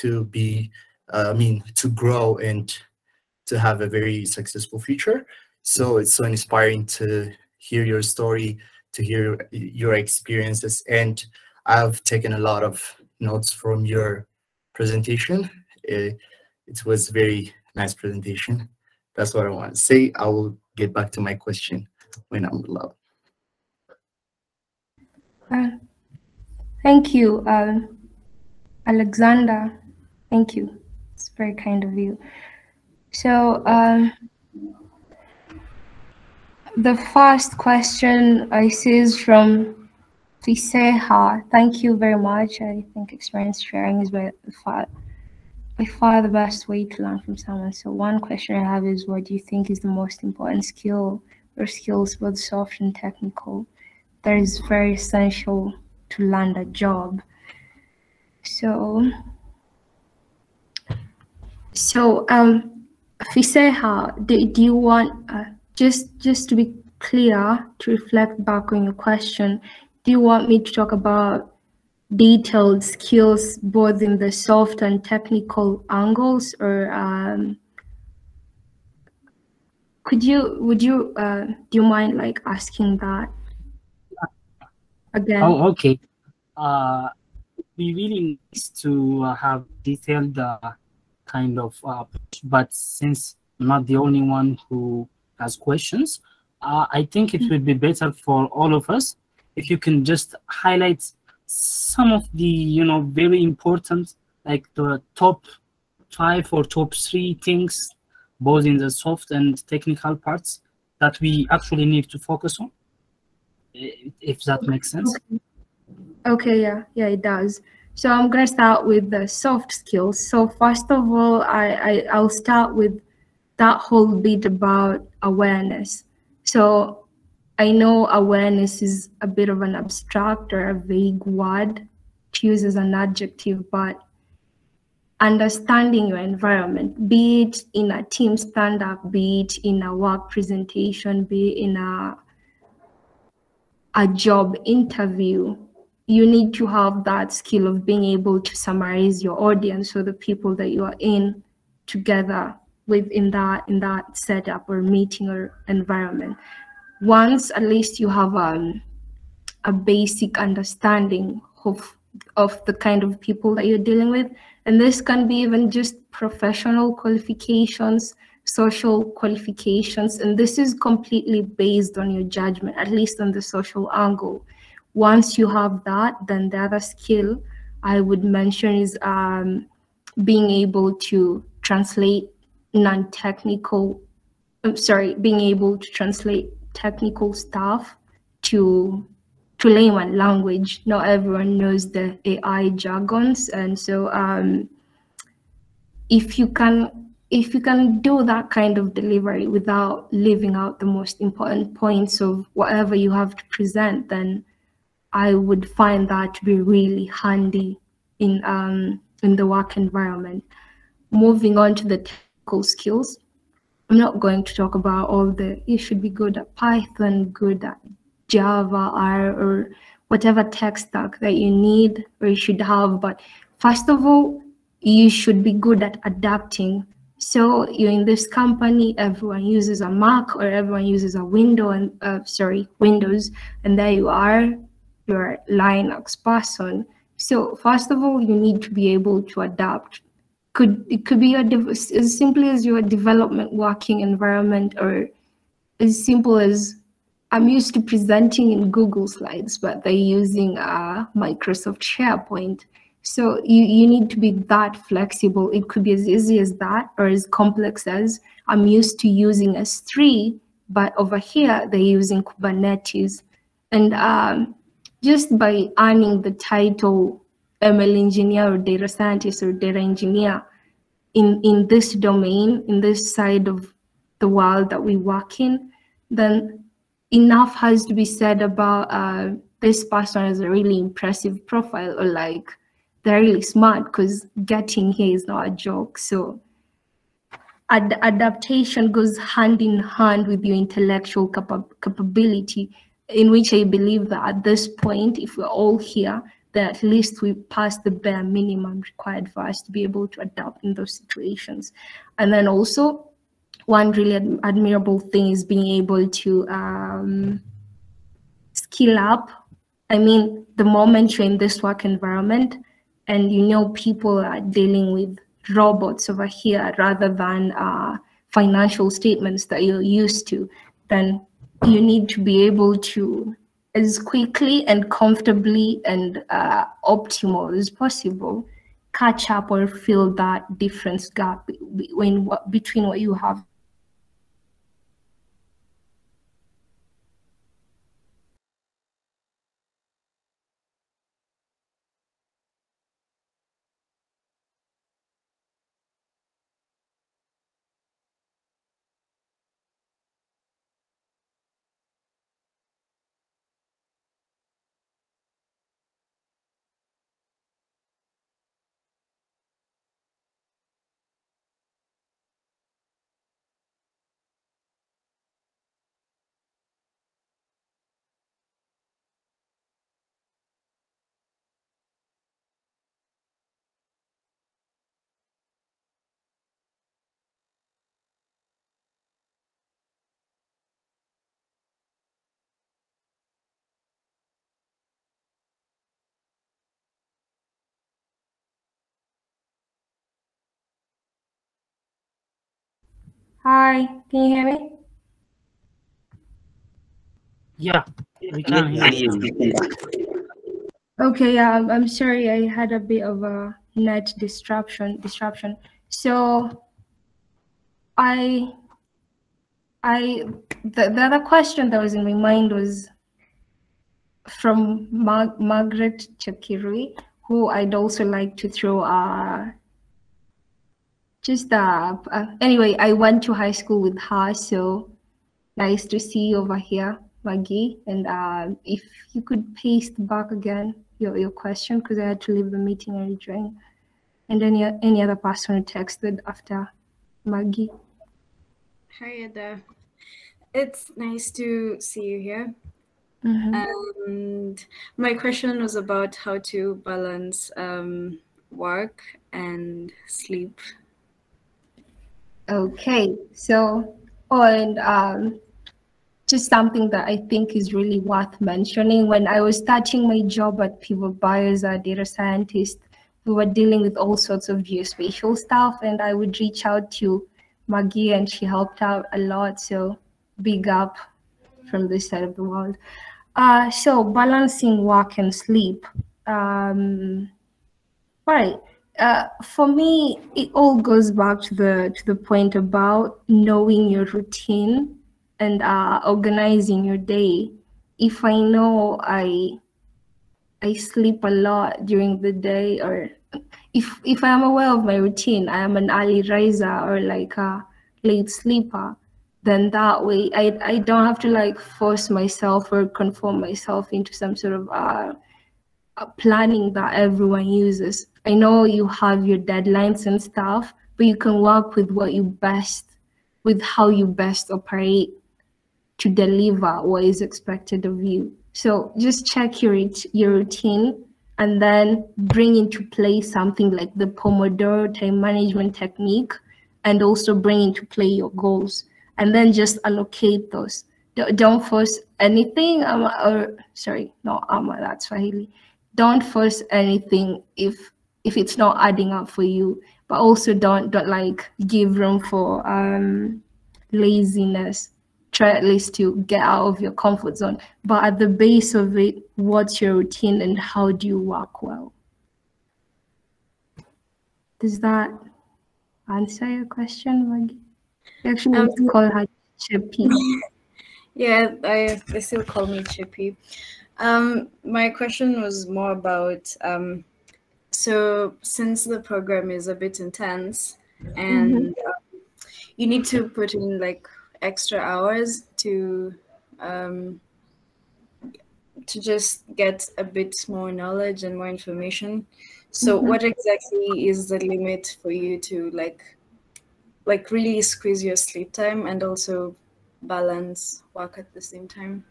to be uh, I mean to grow and to have a very successful future. So it's so inspiring to hear your story, to hear your experiences, and I've taken a lot of notes from your presentation. It, it was very nice presentation. That's what I want to say. I will get back to my question when I'm allowed.
Uh, thank you, uh, Alexander. Thank you. It's very kind of you. So, um, the first question I see is from Fiseha. Thank you very much. I think experience sharing is by far by far the best way to learn from someone. So one question I have is what do you think is the most important skill or skills, both soft and technical, that is very essential to land a job? So so um Fiseha, do, do you want uh, just just to be clear to reflect back on your question, do you want me to talk about detailed skills both in the soft and technical angles or um, could you would you uh, do you mind like asking that? Again.
Oh okay. Uh be really nice to have detailed uh, kind of, uh, but since I'm not the only one who has questions, uh, I think it would be better for all of us if you can just highlight some of the, you know, very important, like the top five or top three things, both in the soft and technical parts that we actually need to focus on, if that makes sense.
Okay. Okay, yeah, yeah, it does. So I'm gonna start with the soft skills. So first of all, I, I I'll start with that whole bit about awareness. So I know awareness is a bit of an abstract or a vague word to use as an adjective, but understanding your environment, be it in a team stand-up, be it in a work presentation, be it in a a job interview, you need to have that skill of being able to summarize your audience or the people that you are in together within that in that setup or meeting or environment. Once at least you have um, a basic understanding of of the kind of people that you're dealing with and this can be even just professional qualifications social qualifications and this is completely based on your judgment at least on the social angle. Once you have that, then the other skill I would mention is um, being able to translate non-technical, I'm sorry, being able to translate technical stuff to to layman language. Not everyone knows the AI jargons, and so um, if you can if you can do that kind of delivery without leaving out the most important points of whatever you have to present, then I would find that to be really handy in um, in the work environment. Moving on to the skills, I'm not going to talk about all the you should be good at Python, good at Java, R, or whatever tech stack that you need or you should have. But first of all, you should be good at adapting. So you're in this company, everyone uses a Mac or everyone uses a window and uh, sorry, Windows, and there you are you your Linux person. So first of all, you need to be able to adapt. Could it could be a as simply as your development working environment, or as simple as I'm used to presenting in Google Slides, but they're using uh, Microsoft SharePoint. So you, you need to be that flexible. It could be as easy as that or as complex as I'm used to using S3, but over here they're using Kubernetes. And um, just by earning the title ML engineer or data scientist or data engineer in, in this domain, in this side of the world that we work in, then enough has to be said about uh, this person has a really impressive profile or like they're really smart because getting here is not a joke. So ad adaptation goes hand in hand with your intellectual capa capability in which I believe that at this point, if we're all here, then at least we pass the bare minimum required for us to be able to adapt in those situations. And then also, one really ad admirable thing is being able to um, skill up. I mean, the moment you're in this work environment and you know people are dealing with robots over here rather than uh, financial statements that you're used to, then you need to be able to as quickly and comfortably and uh, optimal as possible catch up or fill that difference gap between what, between what you have Hi, can you hear me?
Yeah, we can hear you.
Okay, yeah, I'm, I'm sorry. I had a bit of a net disruption. Disruption. So, I, I, the, the other question that was in my mind was from Mar- Margaret Chakirui, who I'd also like to throw uh just uh, uh anyway, I went to high school with her, so nice to see you over here, Maggie. And uh, if you could paste back again your, your question, because I had to leave the meeting and rejoin. And any any other person who texted after Maggie.
Hi, Ada. It's nice to see you here.
Mhm.
And my question was about how to balance um, work and sleep.
Okay, so oh, and um, just something that I think is really worth mentioning. When I was starting my job at Pivot Bio as a data scientist, we were dealing with all sorts of geospatial stuff, and I would reach out to Maggie, and she helped out a lot. So big up from this side of the world. Uh, so balancing work and sleep. Um, right. Uh, for me, it all goes back to the to the point about knowing your routine and uh, organizing your day. If I know I I sleep a lot during the day, or if if I am aware of my routine, I am an early riser or like a late sleeper, then that way I I don't have to like force myself or conform myself into some sort of uh, planning that everyone uses. I know you have your deadlines and stuff, but you can work with what you best, with how you best operate to deliver what is expected of you. So just check your your routine and then bring into play something like the Pomodoro time management technique and also bring into play your goals and then just allocate those. Don't force anything, um, or sorry, not Ama, that's Swahili. Don't force anything if if it's not adding up for you, but also don't don't like give room for um laziness. Try at least to get out of your comfort zone. But at the base of it, what's your routine and how do you work well? Does that answer your question, Maggie? You actually
Um,
to call her Chippy.
Yeah, I they still call me Chippy. Um, my question was more about um, so since the program is a bit intense and um, you need to put in like extra hours to um, to just get a bit more knowledge and more information. So
Mhm.
what exactly is the limit for you to like like really squeeze your sleep time and also balance work at the same time?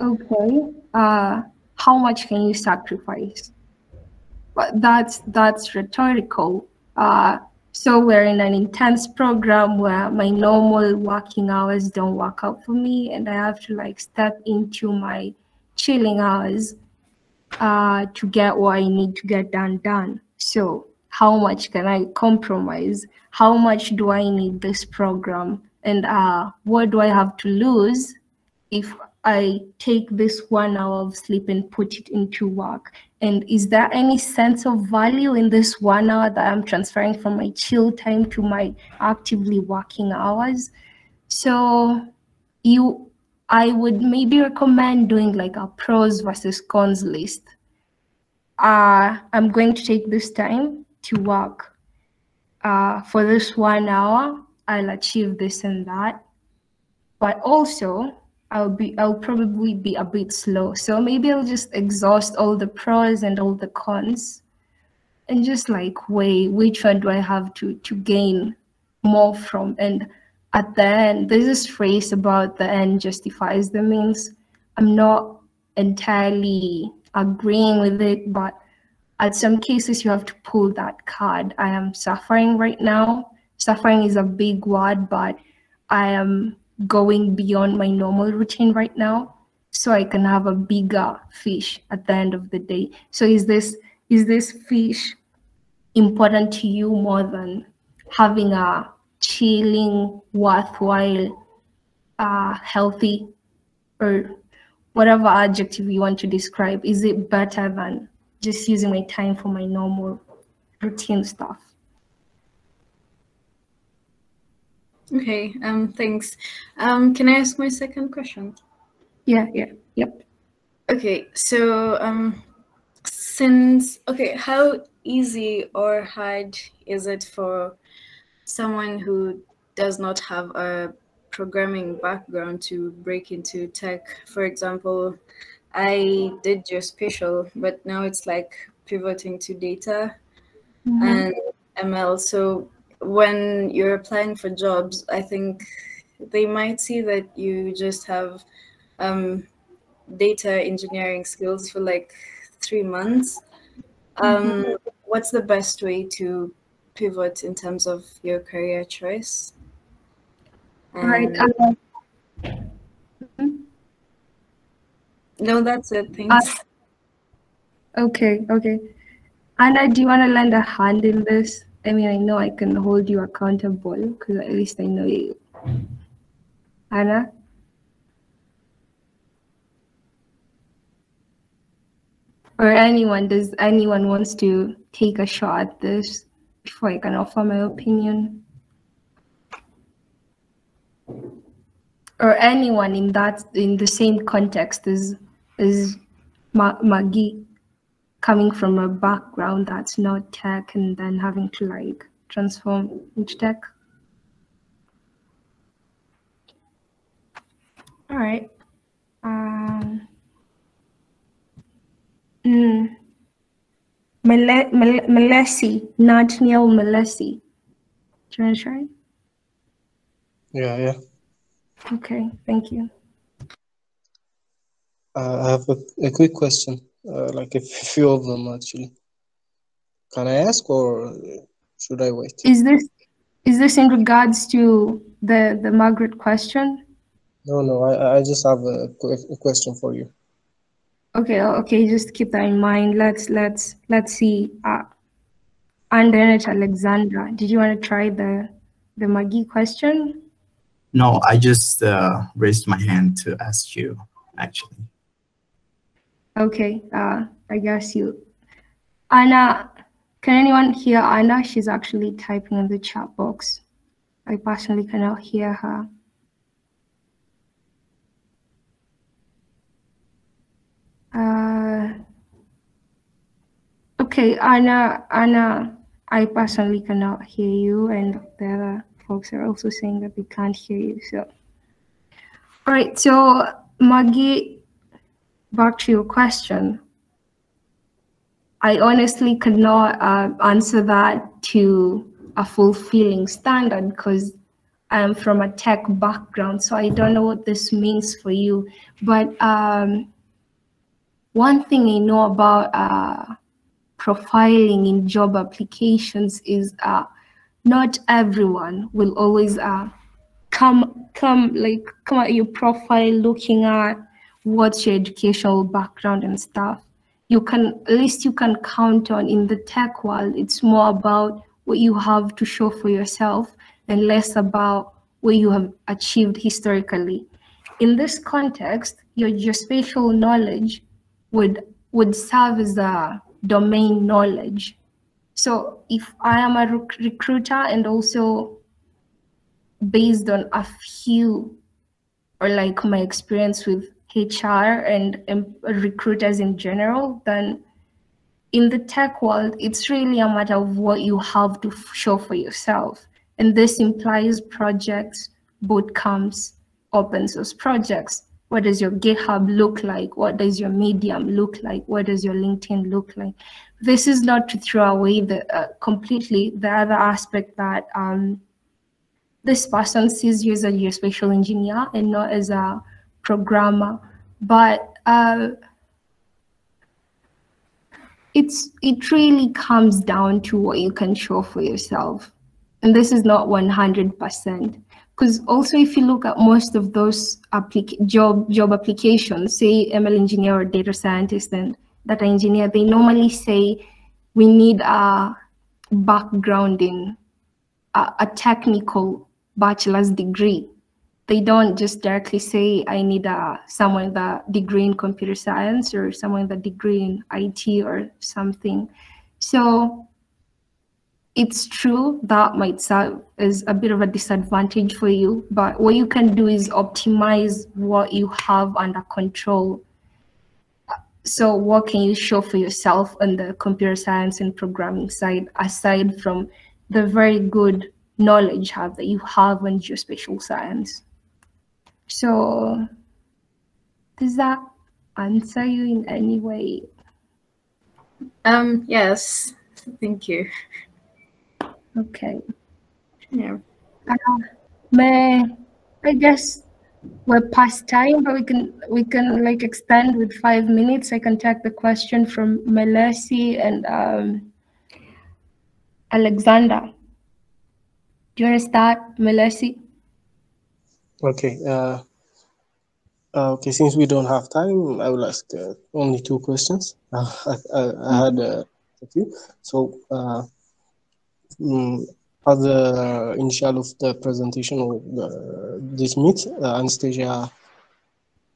Okay. Uh, how much can you sacrifice? But that's that's rhetorical. Uh, so we're in an intense program where my normal working hours don't work out for me, and I have to like step into my chilling hours uh, to get what I need to get done done. So how much can I compromise? How much do I need this program? And uh, what do I have to lose if I take this one hour of sleep and put it into work? And is there any sense of value in this one hour that I'm transferring from my chill time to my actively working hours? So you I would maybe recommend doing like a pros versus cons list. Uh, I'm going to take this time to work. Uh, for this one hour, I'll achieve this and that. But also, I'll be I'll probably be a bit slow. So maybe I'll just exhaust all the pros and all the cons and just like weigh which one do I have to to gain more from. And at the end, there's this phrase about the end justifies the means. I'm not entirely agreeing with it, but at some cases you have to pull that card. I am suffering right now. Suffering is a big word, but I am going beyond my normal routine right now so I can have a bigger fish at the end of the day. So is this is this fish important to you more than having a chilling, worthwhile, uh, healthy, or whatever adjective you want to describe? Is it better than just using my time for my normal routine stuff?
Okay, um, thanks. Um, can I ask my second question?
Yeah, yeah, yep.
Okay, so um, since okay, how easy or hard is it for someone who does not have a programming background to break into tech? For example, I did geospatial, but now it's like pivoting to data
Mhm.
and ML. So when you're applying for jobs, I think they might see that you just have um, data engineering skills for like three months. Um, What's the best way to pivot in terms of your career choice?
Right.
And-
uh,
no, that's it. Thanks.
okay, okay. Anna, do you want to lend a hand in this? I mean, I know I can hold you accountable because at least I know you. Anna? Or anyone, does anyone wants to take a shot at this before I can offer my opinion? Or anyone in that in the same context as as Ma- Maggie coming from a background that's not tech and then having to like transform into tech. All right. Um, mm, Mele- Mele- Melesi, Nathaniel Melesi. Do you want to try?
Yeah, yeah.
Okay, thank you.
Uh, I have a, a quick question, uh, like a few of them actually. Can I ask or should I wait?
Is this is this in regards to the the Margaret question?
No, no, I, I just have a, a question for you.
Okay, okay, just keep that in mind. Let's let's let's see. Uh, Andernet Alexandra, did you want to try the the Maggie question?
No, I just uh, raised my hand to ask you, actually.
Okay, uh, I guess you. Anna, can anyone hear Anna? She's actually typing in the chat box. I personally cannot hear her. Uh, okay, Anna, Anna, I personally cannot hear you, and the other folks are also saying that they can't hear you. So, all right, so Maggie, back to your question. I honestly cannot uh, answer that to a fulfilling standard because I'm from a tech background, so I don't know what this means for you. But um, one thing I know about uh, profiling in job applications is uh, not everyone will always uh, come come like come at your profile looking at what's your educational background and stuff. You can at least you can count on in the tech world it's more about what you have to show for yourself and less about what you have achieved historically. In this context your geospatial knowledge would would serve as a domain knowledge. So if i am a rec- recruiter and also based on a few or like my experience with HR and recruiters in general, then in the tech world, it's really a matter of what you have to show for yourself. And this implies projects, boot camps, open source projects. What does your GitHub look like? What does your Medium look like? What does your LinkedIn look like? This is not to throw away the uh, completely the other aspect that um, this person sees you as a geospatial engineer and not as a programmer. But uh, it's it really comes down to what you can show for yourself, and this is not one hundred percent. Because also, if you look at most of those applic- job job applications, say ML engineer or data scientist and data engineer, they normally say we need a background in a, a technical bachelor's degree. They don't just directly say, I need a, someone with a degree in computer science or someone with a degree in IT or something. So it's true that might serve as a bit of a disadvantage for you, but what you can do is optimize what you have under control. So what can you show for yourself on the computer science and programming side, aside from the very good knowledge have that you have on geospatial science? So does that answer you in any way?
Um, yes, thank you.
Okay.
Yeah.
Uh, may I guess we're past time, but we can we can like extend with five minutes. I can take the question from Melesi and um, Alexander. Do you want to start, Melesi?
Okay. Uh, uh, okay. Since we don't have time, I will ask uh, only two questions. Uh, I, I, I had uh, a few. So, uh, mm, at the initial of the presentation of the, this meet, uh, Anastasia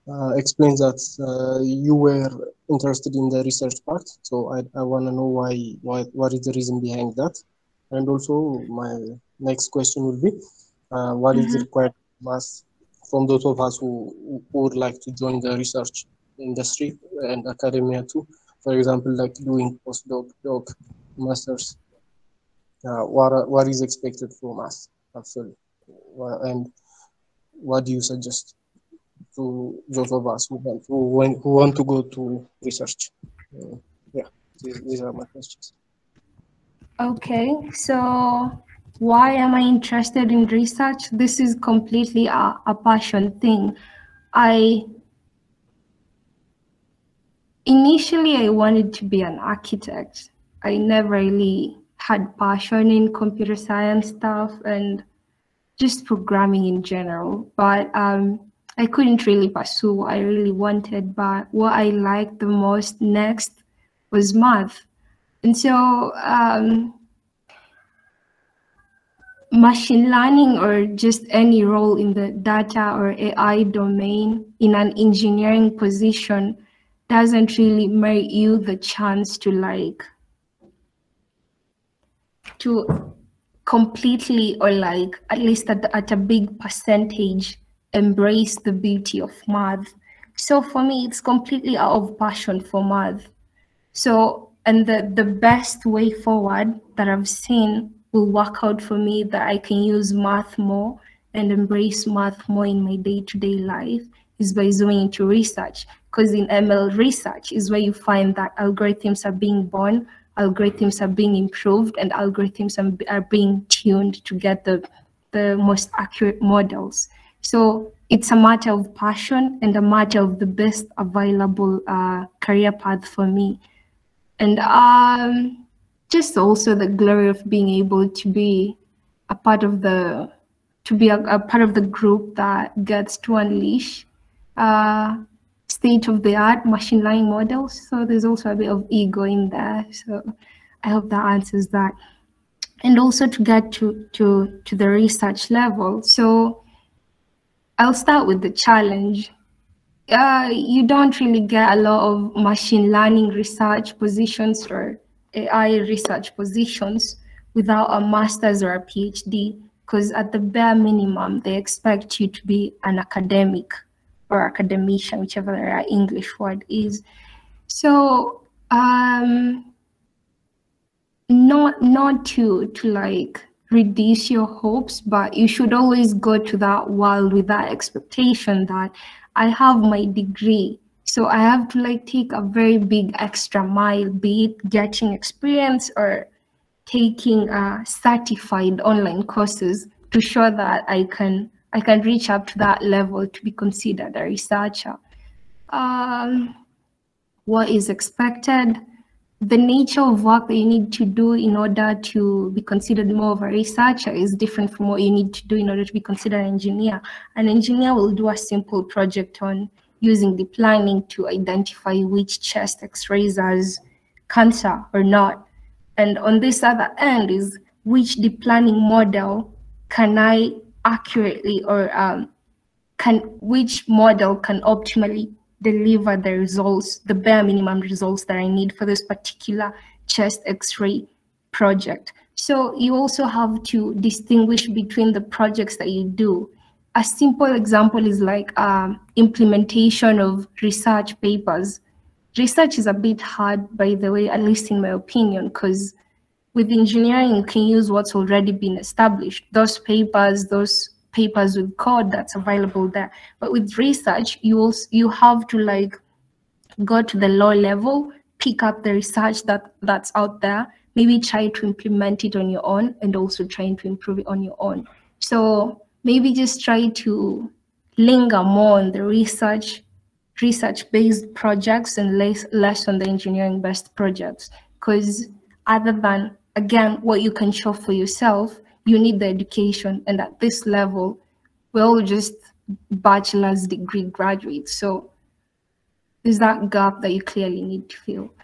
uh, explains that uh, you were interested in the research part. So I, I want to know why, why, what is the reason behind that? And also my next question will be, uh, what mm -hmm. is required from those of us who, who would like to join the research industry and academia too? For example, like doing postdoc, doc, masters, uh, what what is expected from us actually? And what do you suggest to those of us who want, who, want, who want to go to research? Uh, yeah these, these are my questions.
Okay so why am i interested in research this is completely a, a passion thing i initially i wanted to be an architect i never really had passion in computer science stuff and just programming in general. But um, I couldn't really pursue what I really wanted. But what I liked the most next was math. And so um, machine learning or just any role in the data or AI domain in an engineering position doesn't really merit you the chance to like to completely or like at least at, at a big percentage embrace the beauty of math. So for me it's completely out of passion for math. So and the the best way forward that i've seen will work out for me that i can use math more and embrace math more in my day-to-day life is by zooming into research because in ml research is where you find that algorithms are being born algorithms are being improved and algorithms are being tuned to get the, the most accurate models. So it's a matter of passion and a matter of the best available uh, career path for me. And um, just also the glory of being able to be a part of the, to be a, a part of the group that gets to unleash uh, state of the art machine learning models. So there's also a bit of ego in there. So I hope that answers that. And also to get to, to, to the research level. So I'll start with the challenge. Uh, you don't really get a lot of machine learning research positions or AI research positions without a master's or a PhD, because at the bare minimum, they expect you to be an academic or academician, whichever the English word is. So um, not not to to like reduce your hopes, but you should always go to that world with that expectation that I have my degree. So I have to like take a very big extra mile, be it getting experience or taking uh, certified online courses to show that I can I can reach up to that level to be considered a researcher. Um, what is expected? The nature of work that you need to do in order to be considered more of a researcher is different from what you need to do in order to be considered an engineer. An engineer will do a simple project on using deep learning to identify which chest x-rays has cancer or not. And on this other end is which deep learning model can I accurately or um, can which model can optimally deliver the results, the bare minimum results that I need for this particular chest x-ray project. So you also have to distinguish between the projects that you do. A simple example is like um, implementation of research papers. Research is a bit hard, by the way, at least in my opinion, because with engineering, you can use what's already been established. Those papers, those papers with code that's available there. But with research, you also, you have to like go to the low level, pick up the research that that's out there, maybe try to implement it on your own and also trying to improve it on your own. So maybe just try to linger more on the research research-based projects and less, less on the engineering-based projects. Because other than, again, what you can show for yourself, you need the education. And at this level, we're all just bachelor's degree graduates. So there's that gap that you clearly need to fill.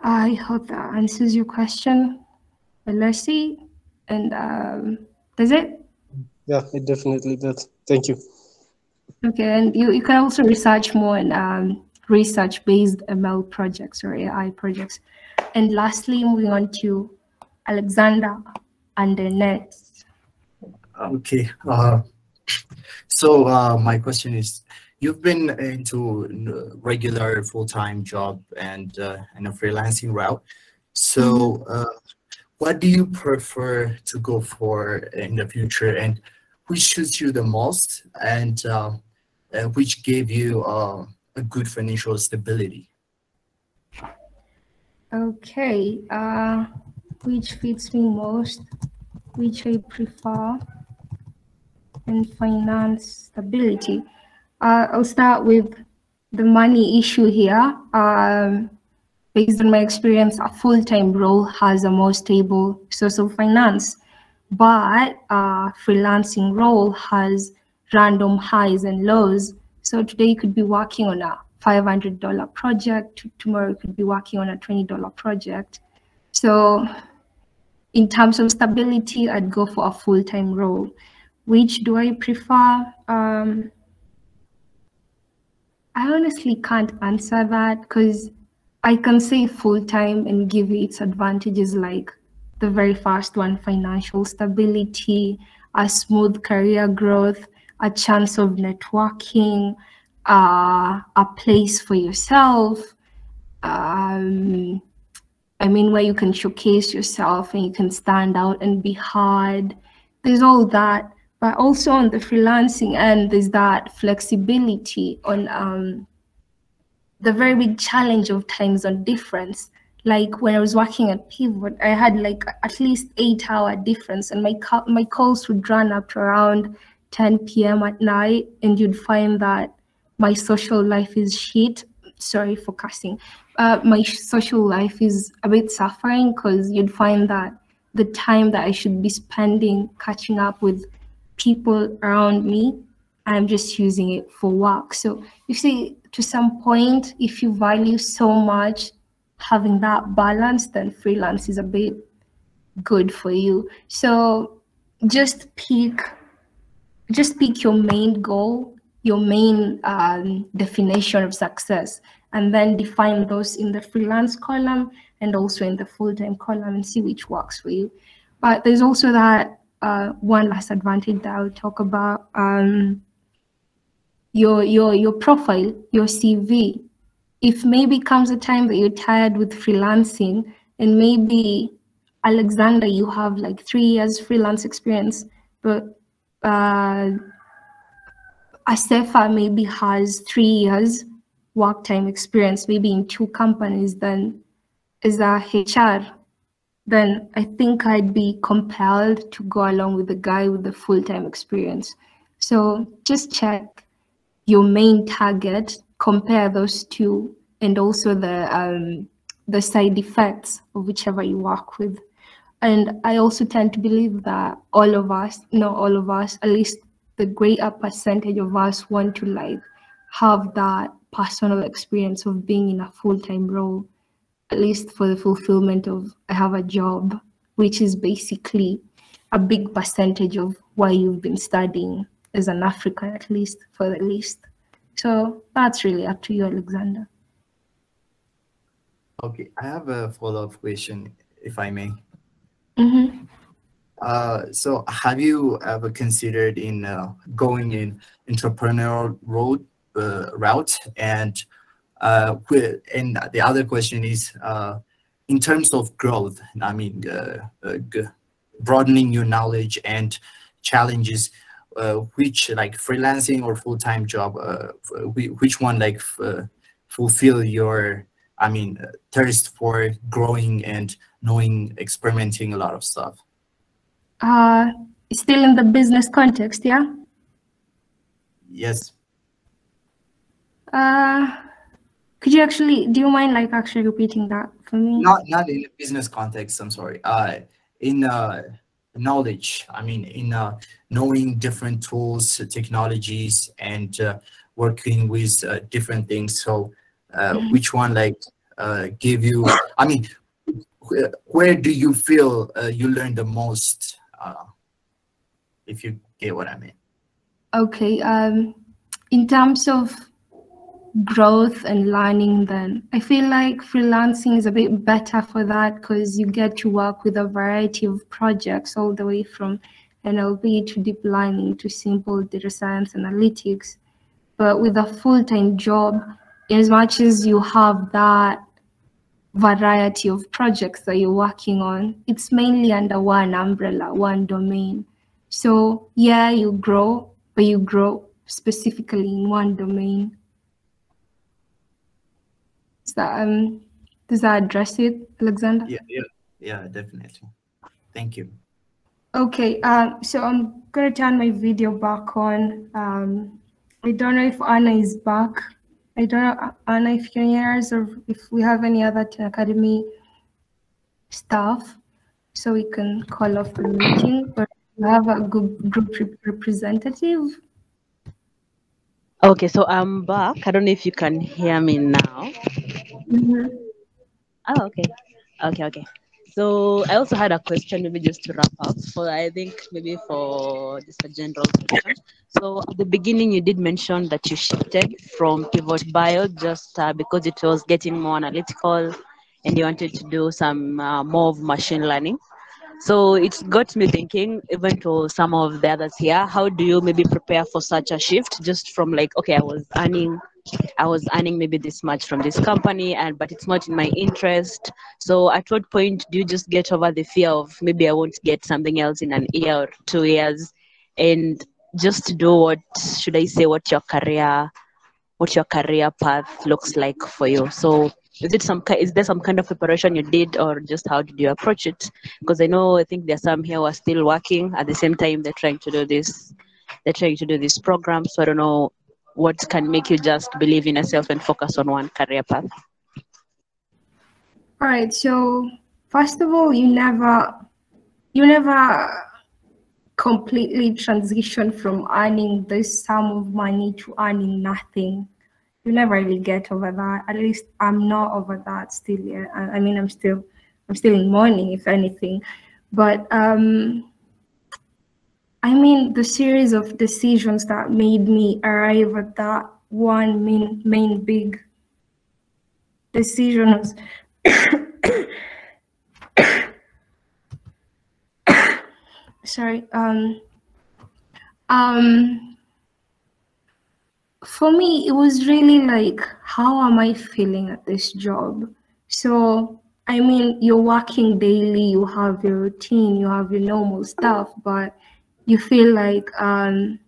I hope that answers your question, Alessi. And um, does it?
Yeah, it definitely does. Thank you.
Okay, and you, you can also research more on um, research-based ML projects or AI projects. And lastly, moving on to Alexander and the next.
Okay. Uh, so uh, my question is, you've been into regular full-time job and uh, and a freelancing route. So uh, what do you prefer to go for in the future, and which suits you the most, and uh, uh, which gave you uh, a good financial stability?
Okay, uh, which fits me most, which I prefer, and finance stability. Uh, I'll start with the money issue here. Um, based on my experience, a full-time role has a more stable source of finance, but a freelancing role has random highs and lows. So today you could be working on a $500 project, tomorrow you could be working on a $20 project. So in terms of stability, I'd go for a full-time role. Which do I prefer? Um, I honestly can't answer that because I can say full-time and give its advantages like the very first one, financial stability, a smooth career growth, a chance of networking, uh, a place for yourself. Um, I mean, where you can showcase yourself and you can stand out and be heard. There's all that. But also on the freelancing end, there's that flexibility on um, the very big challenge of time zone difference. Like when I was working at Pivot, I had like at least eight hour difference and my, my calls would run up to around 10 p.m. at night, and you'd find that my social life is shit. Sorry for cussing. Uh, my social life is a bit suffering because you'd find that the time that I should be spending catching up with people around me, I'm just using it for work. So you see, to some point, if you value so much having that balance, then freelance is a bit good for you. So just pick just pick your main goal, your main um, definition of success, and then define those in the freelance column and also in the full-time column and see which works for you. But there's also that uh, one last advantage that I'll talk about. Um, your your your profile, your CV. If maybe comes a time that you're tired with freelancing, and maybe Alexander, you have like three years freelance experience, but uh, Asefa maybe has three years work time experience, maybe in two companies, then as a HR, then I think I'd be compelled to go along with the guy with the full-time experience. So just check your main target, compare those two, and also the um, the side effects of whichever you work with. And I also tend to believe that all of us, not all of us, at least the greater percentage of us want to like have that personal experience of being in a full-time role, at least for the fulfillment of I have a job which is basically a big percentage of why you've been studying as an African, at least for the least. So that's really up to you, Alexander.
Okay, I have a follow-up question, if I may.
Mm-hmm.
Uh, so have you ever considered in uh, going in entrepreneurial road uh, route and uh, with, and the other question is uh, in terms of growth i mean uh, uh, broadening your knowledge and challenges which like freelancing or full-time job uh, which one like fulfill your i mean thirst for growing and knowing experimenting a lot of stuff
uh still in the business context yeah
yes
uh could you actually, do you mind like actually repeating that for me?
Not not in a business context, I'm sorry. Uh, in uh, knowledge, I mean, in uh, knowing different tools, technologies, and uh, working with uh, different things. So uh, mm-hmm. which one like uh, give you, I mean, where, where do you feel uh, you learn the most? Uh, if you get what I mean.
Okay. Um, in terms of growth and learning then i feel like freelancing is a bit better for that because you get to work with a variety of projects all the way from nlp to deep learning to simple data science analytics. But with a full-time job as much as you have that variety of projects that you're working on it's mainly under one umbrella one domain. So yeah you grow but you grow specifically in one domain does that um does that address it, Alexander?
Yeah, yeah, yeah, definitely. Thank you.
Okay, um, so I'm gonna turn my video back on. Um, I don't know if Anna is back. I don't know, Anna, if you can hear us or if we have any other Ten Academy staff, so we can call off the meeting. But we have a good group representative.
Okay, so I'm back. I don't know if you can hear me now.
Mm-hmm.
Oh, okay. Okay, okay. So I also had a question, maybe just to wrap up for I think maybe for just a general question. So at the beginning, you did mention that you shifted from Pivot Bio just uh, because it was getting more analytical, and you wanted to do some uh, more of machine learning. So it's got me thinking, even to some of the others here, how do you maybe prepare for such a shift? Just from like, okay, I was earning I was earning maybe this much from this company, and but it's not in my interest. So at what point do you just get over the fear of maybe I won't get something else in an year or two years, and just do what should I say what your career, what your career path looks like for you. So is it some is there some kind of preparation you did or just how did you approach it because i know i think there's some here who are still working at the same time they're trying to do this they're trying to do this program so i don't know what can make you just believe in yourself and focus on one career path?
All right. So first of all, you never, you never completely transition from earning this sum of money to earning nothing. You never really get over that. At least I'm not over that still yet. I mean, I'm still, I'm still in mourning, if anything. But um, I mean, the series of decisions that made me arrive at that one main, main big decision was sorry um um for me it was really like how am i feeling at this job so i mean you're working daily you have your routine you have your normal stuff but you feel like um,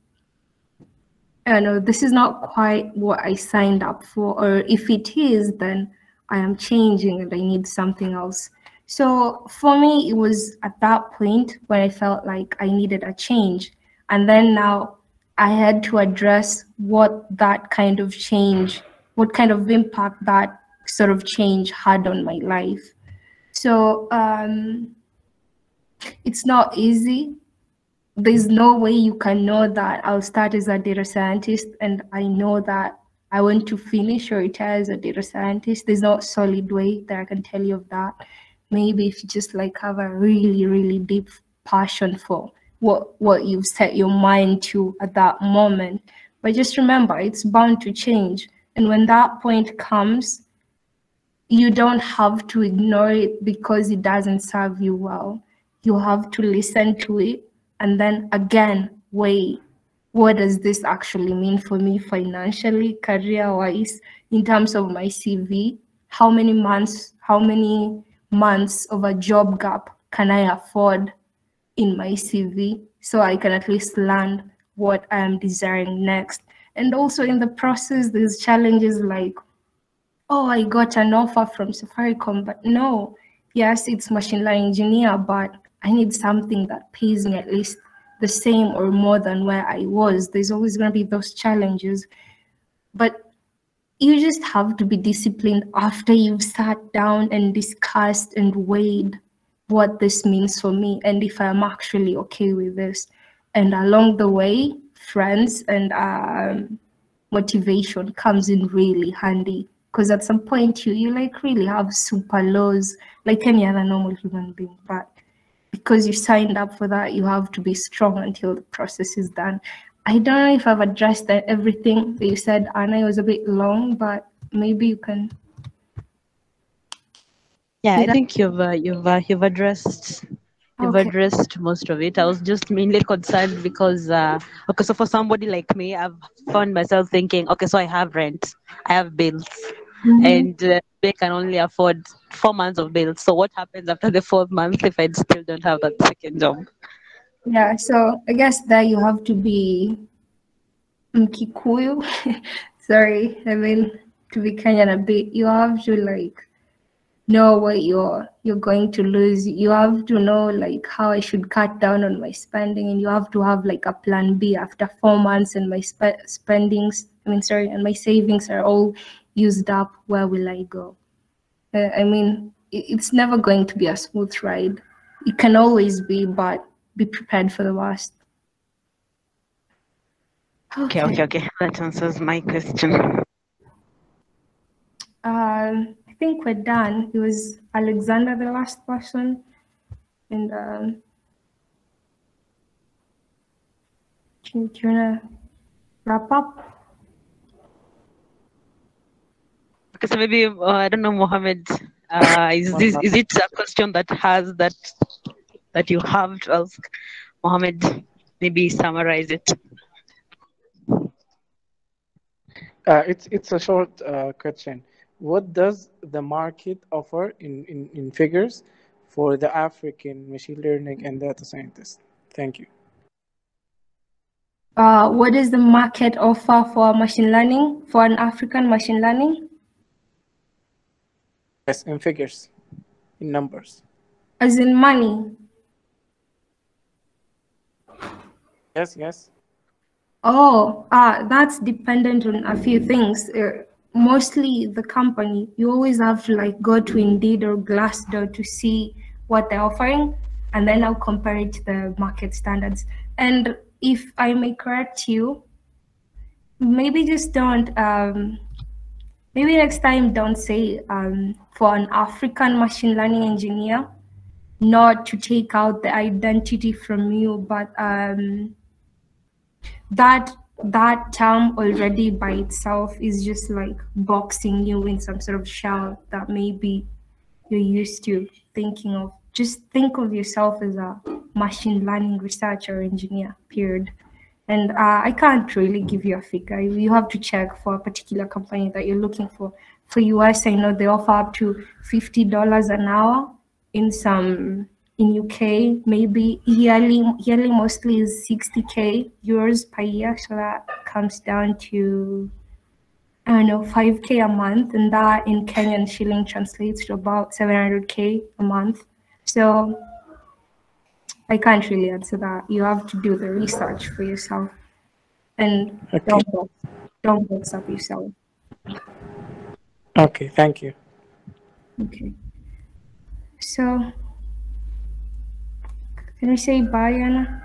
I don't know, this is not quite what I signed up for, or if it is, then I am changing and I need something else. So for me, it was at that point when I felt like I needed a change. And then now I had to address what that kind of change, what kind of impact that sort of change had on my life. So um, it's not easy there's no way you can know that I'll start as a data scientist and I know that I want to finish or retire as a data scientist. There's no solid way that I can tell you of that. maybe if you just like have a really, really deep passion for what what you've set your mind to at that moment. But just remember, it's bound to change. And when that point comes, you don't have to ignore it because it doesn't serve you well. You have to listen to it and then again weigh what does this actually mean for me financially, career wise, in terms of my CV? How many months, how many months of a job gap can I afford in my CV so I can at least land what I am desiring next? And also in the process, there's challenges like, oh, I got an offer from Safaricom, but no, yes, it's machine learning engineer, but I need something that pays me at least the same or more than where I was. There's always going to be those challenges. But you just have to be disciplined after you've sat down and discussed and weighed what this means for me and if I'm actually okay with this. And along the way, friends and um, motivation comes in really handy because at some point you you like really have super lows like any other normal human being but because you signed up for that, you have to be strong until the process is done. I don't know if I've addressed that everything that you said, Anna. It was a bit long, but maybe you can.
Yeah, I think you've uh, you've uh, you've addressed you've
Okay.
addressed most of it. I was just mainly concerned because uh, okay, so for somebody like me, I've found myself thinking, okay, so I have rent, I have bills,
Mhm.
and uh, they can only afford four months of bills. So what happens after the fourth month if I still don't have that second job?
Yeah, so I guess that you have to be Mkikuyu. Sorry, I mean to be Kenyan a bit. You have to like know what you're you're going to lose. You have to know like how I should cut down on my spending, and you have to have like a plan B after four months, and my spe- spendings. I mean, sorry, and my savings are all used up. Where will I go? Uh, I mean, it- it's never going to be a smooth ride. It can always be, but be prepared for the worst.
Okay, okay, okay. That answers my question.
Um, I think we're done. It was Alexander the last person, and um, do you, wanna wrap up?
Okay, so maybe uh, I don't know, Mohammed. Uh, is this is it a question that has that that you have to ask, Mohammed? Maybe summarize it.
Uh, it's it's a short uh, question. What does the market offer in, in, in figures for the African machine learning and data scientists? Thank you.
Uh, what is the market offer for machine learning for an African machine learning?
Yes, in figures, in numbers.
As in money.
Yes, yes.
Oh, uh, that's dependent on a few things. Uh, mostly the company, you always have to like go to Indeed or Glassdoor to see what they're offering, and then I'll compare it to the market standards. And if I may correct you, maybe just don't. Um, maybe next time don't say um, for an African machine learning engineer, not to take out the identity from you, but um, that that term already by itself is just like boxing you in some sort of shell that maybe you're used to thinking of. Just think of yourself as a machine learning researcher or engineer period. And uh, i can't really give you a figure. You have to check for a particular company that you're looking for. For us i know they offer up to $50 an hour in some in UK, maybe yearly yearly mostly is 60k euros per year. So that comes down to I don't know 5k a month, and that in Kenyan shilling translates to about 700k a month. So I can't really answer that. You have to do the research for yourself, and
Okay.
don't box, don't box up yourself.
Okay, thank you.
Okay. So can I say bye, Anna?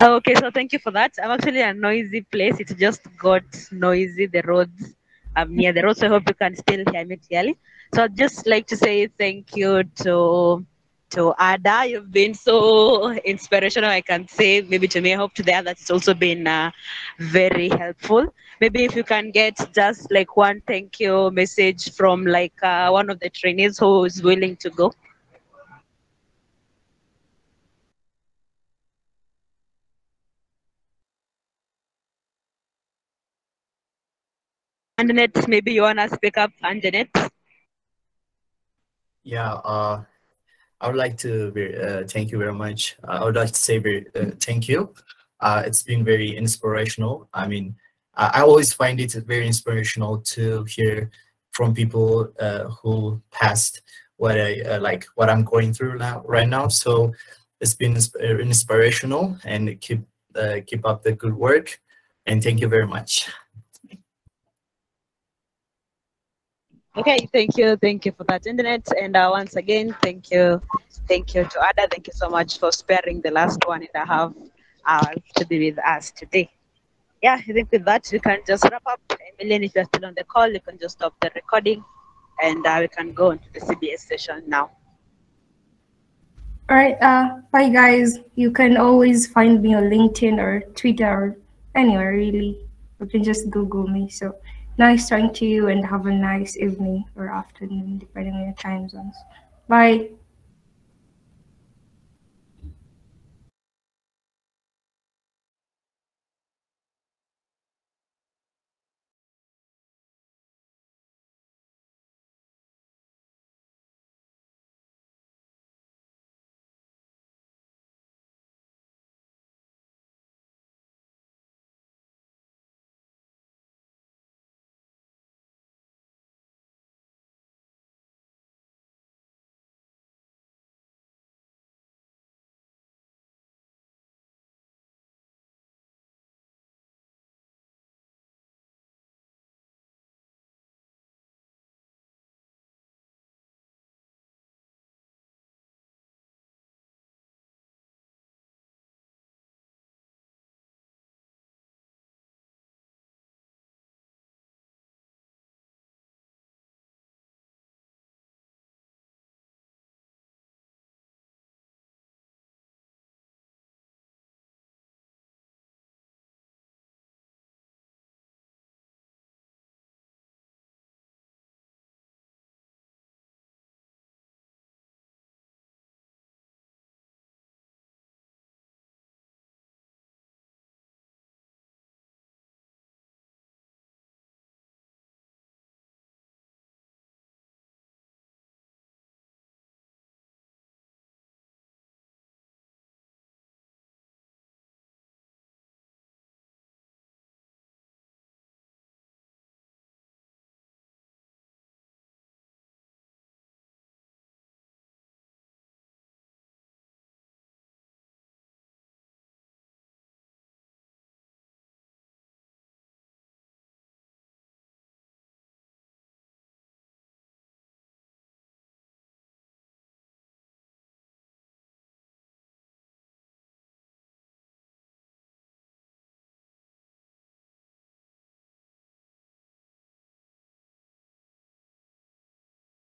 Okay, so thank you for that. I'm actually a noisy place. It just got noisy. The roads I'm near the road, so I hope you can still hear me clearly. So I'd just like to say thank you to to Ada. You've been so inspirational, I can say. Maybe to me, I hope to the others, it's also been uh, very helpful. Maybe if you can get just like one thank you message from like uh, one of the trainees who is willing to go. Anjanette, maybe you want to speak up, Anjanette?
Yeah, uh, I would like to uh, thank you very much. Uh, I would like to say very uh, thank you. Uh, it's been very inspirational. I mean, I, I always find it very inspirational to hear from people uh, who passed what I like what I'm going through now right now. So it's been inspirational and keep keep up the good work. And thank you very much.
Okay, thank you, thank you for that, internet, and uh, once again, thank you, thank you to Ada. Thank you so much for sparing the last one and a half hours to be with us today. Yeah, I think with that we can just wrap up. Emilian, if you're still on the call, you can just stop the recording, and uh, we can go into the CBS session now.
All right. Uh, bye, guys. You can always find me on LinkedIn or Twitter or anywhere, really. You can just Google me. So nice talking to you and have a nice evening or afternoon, depending on your time zones. Bye.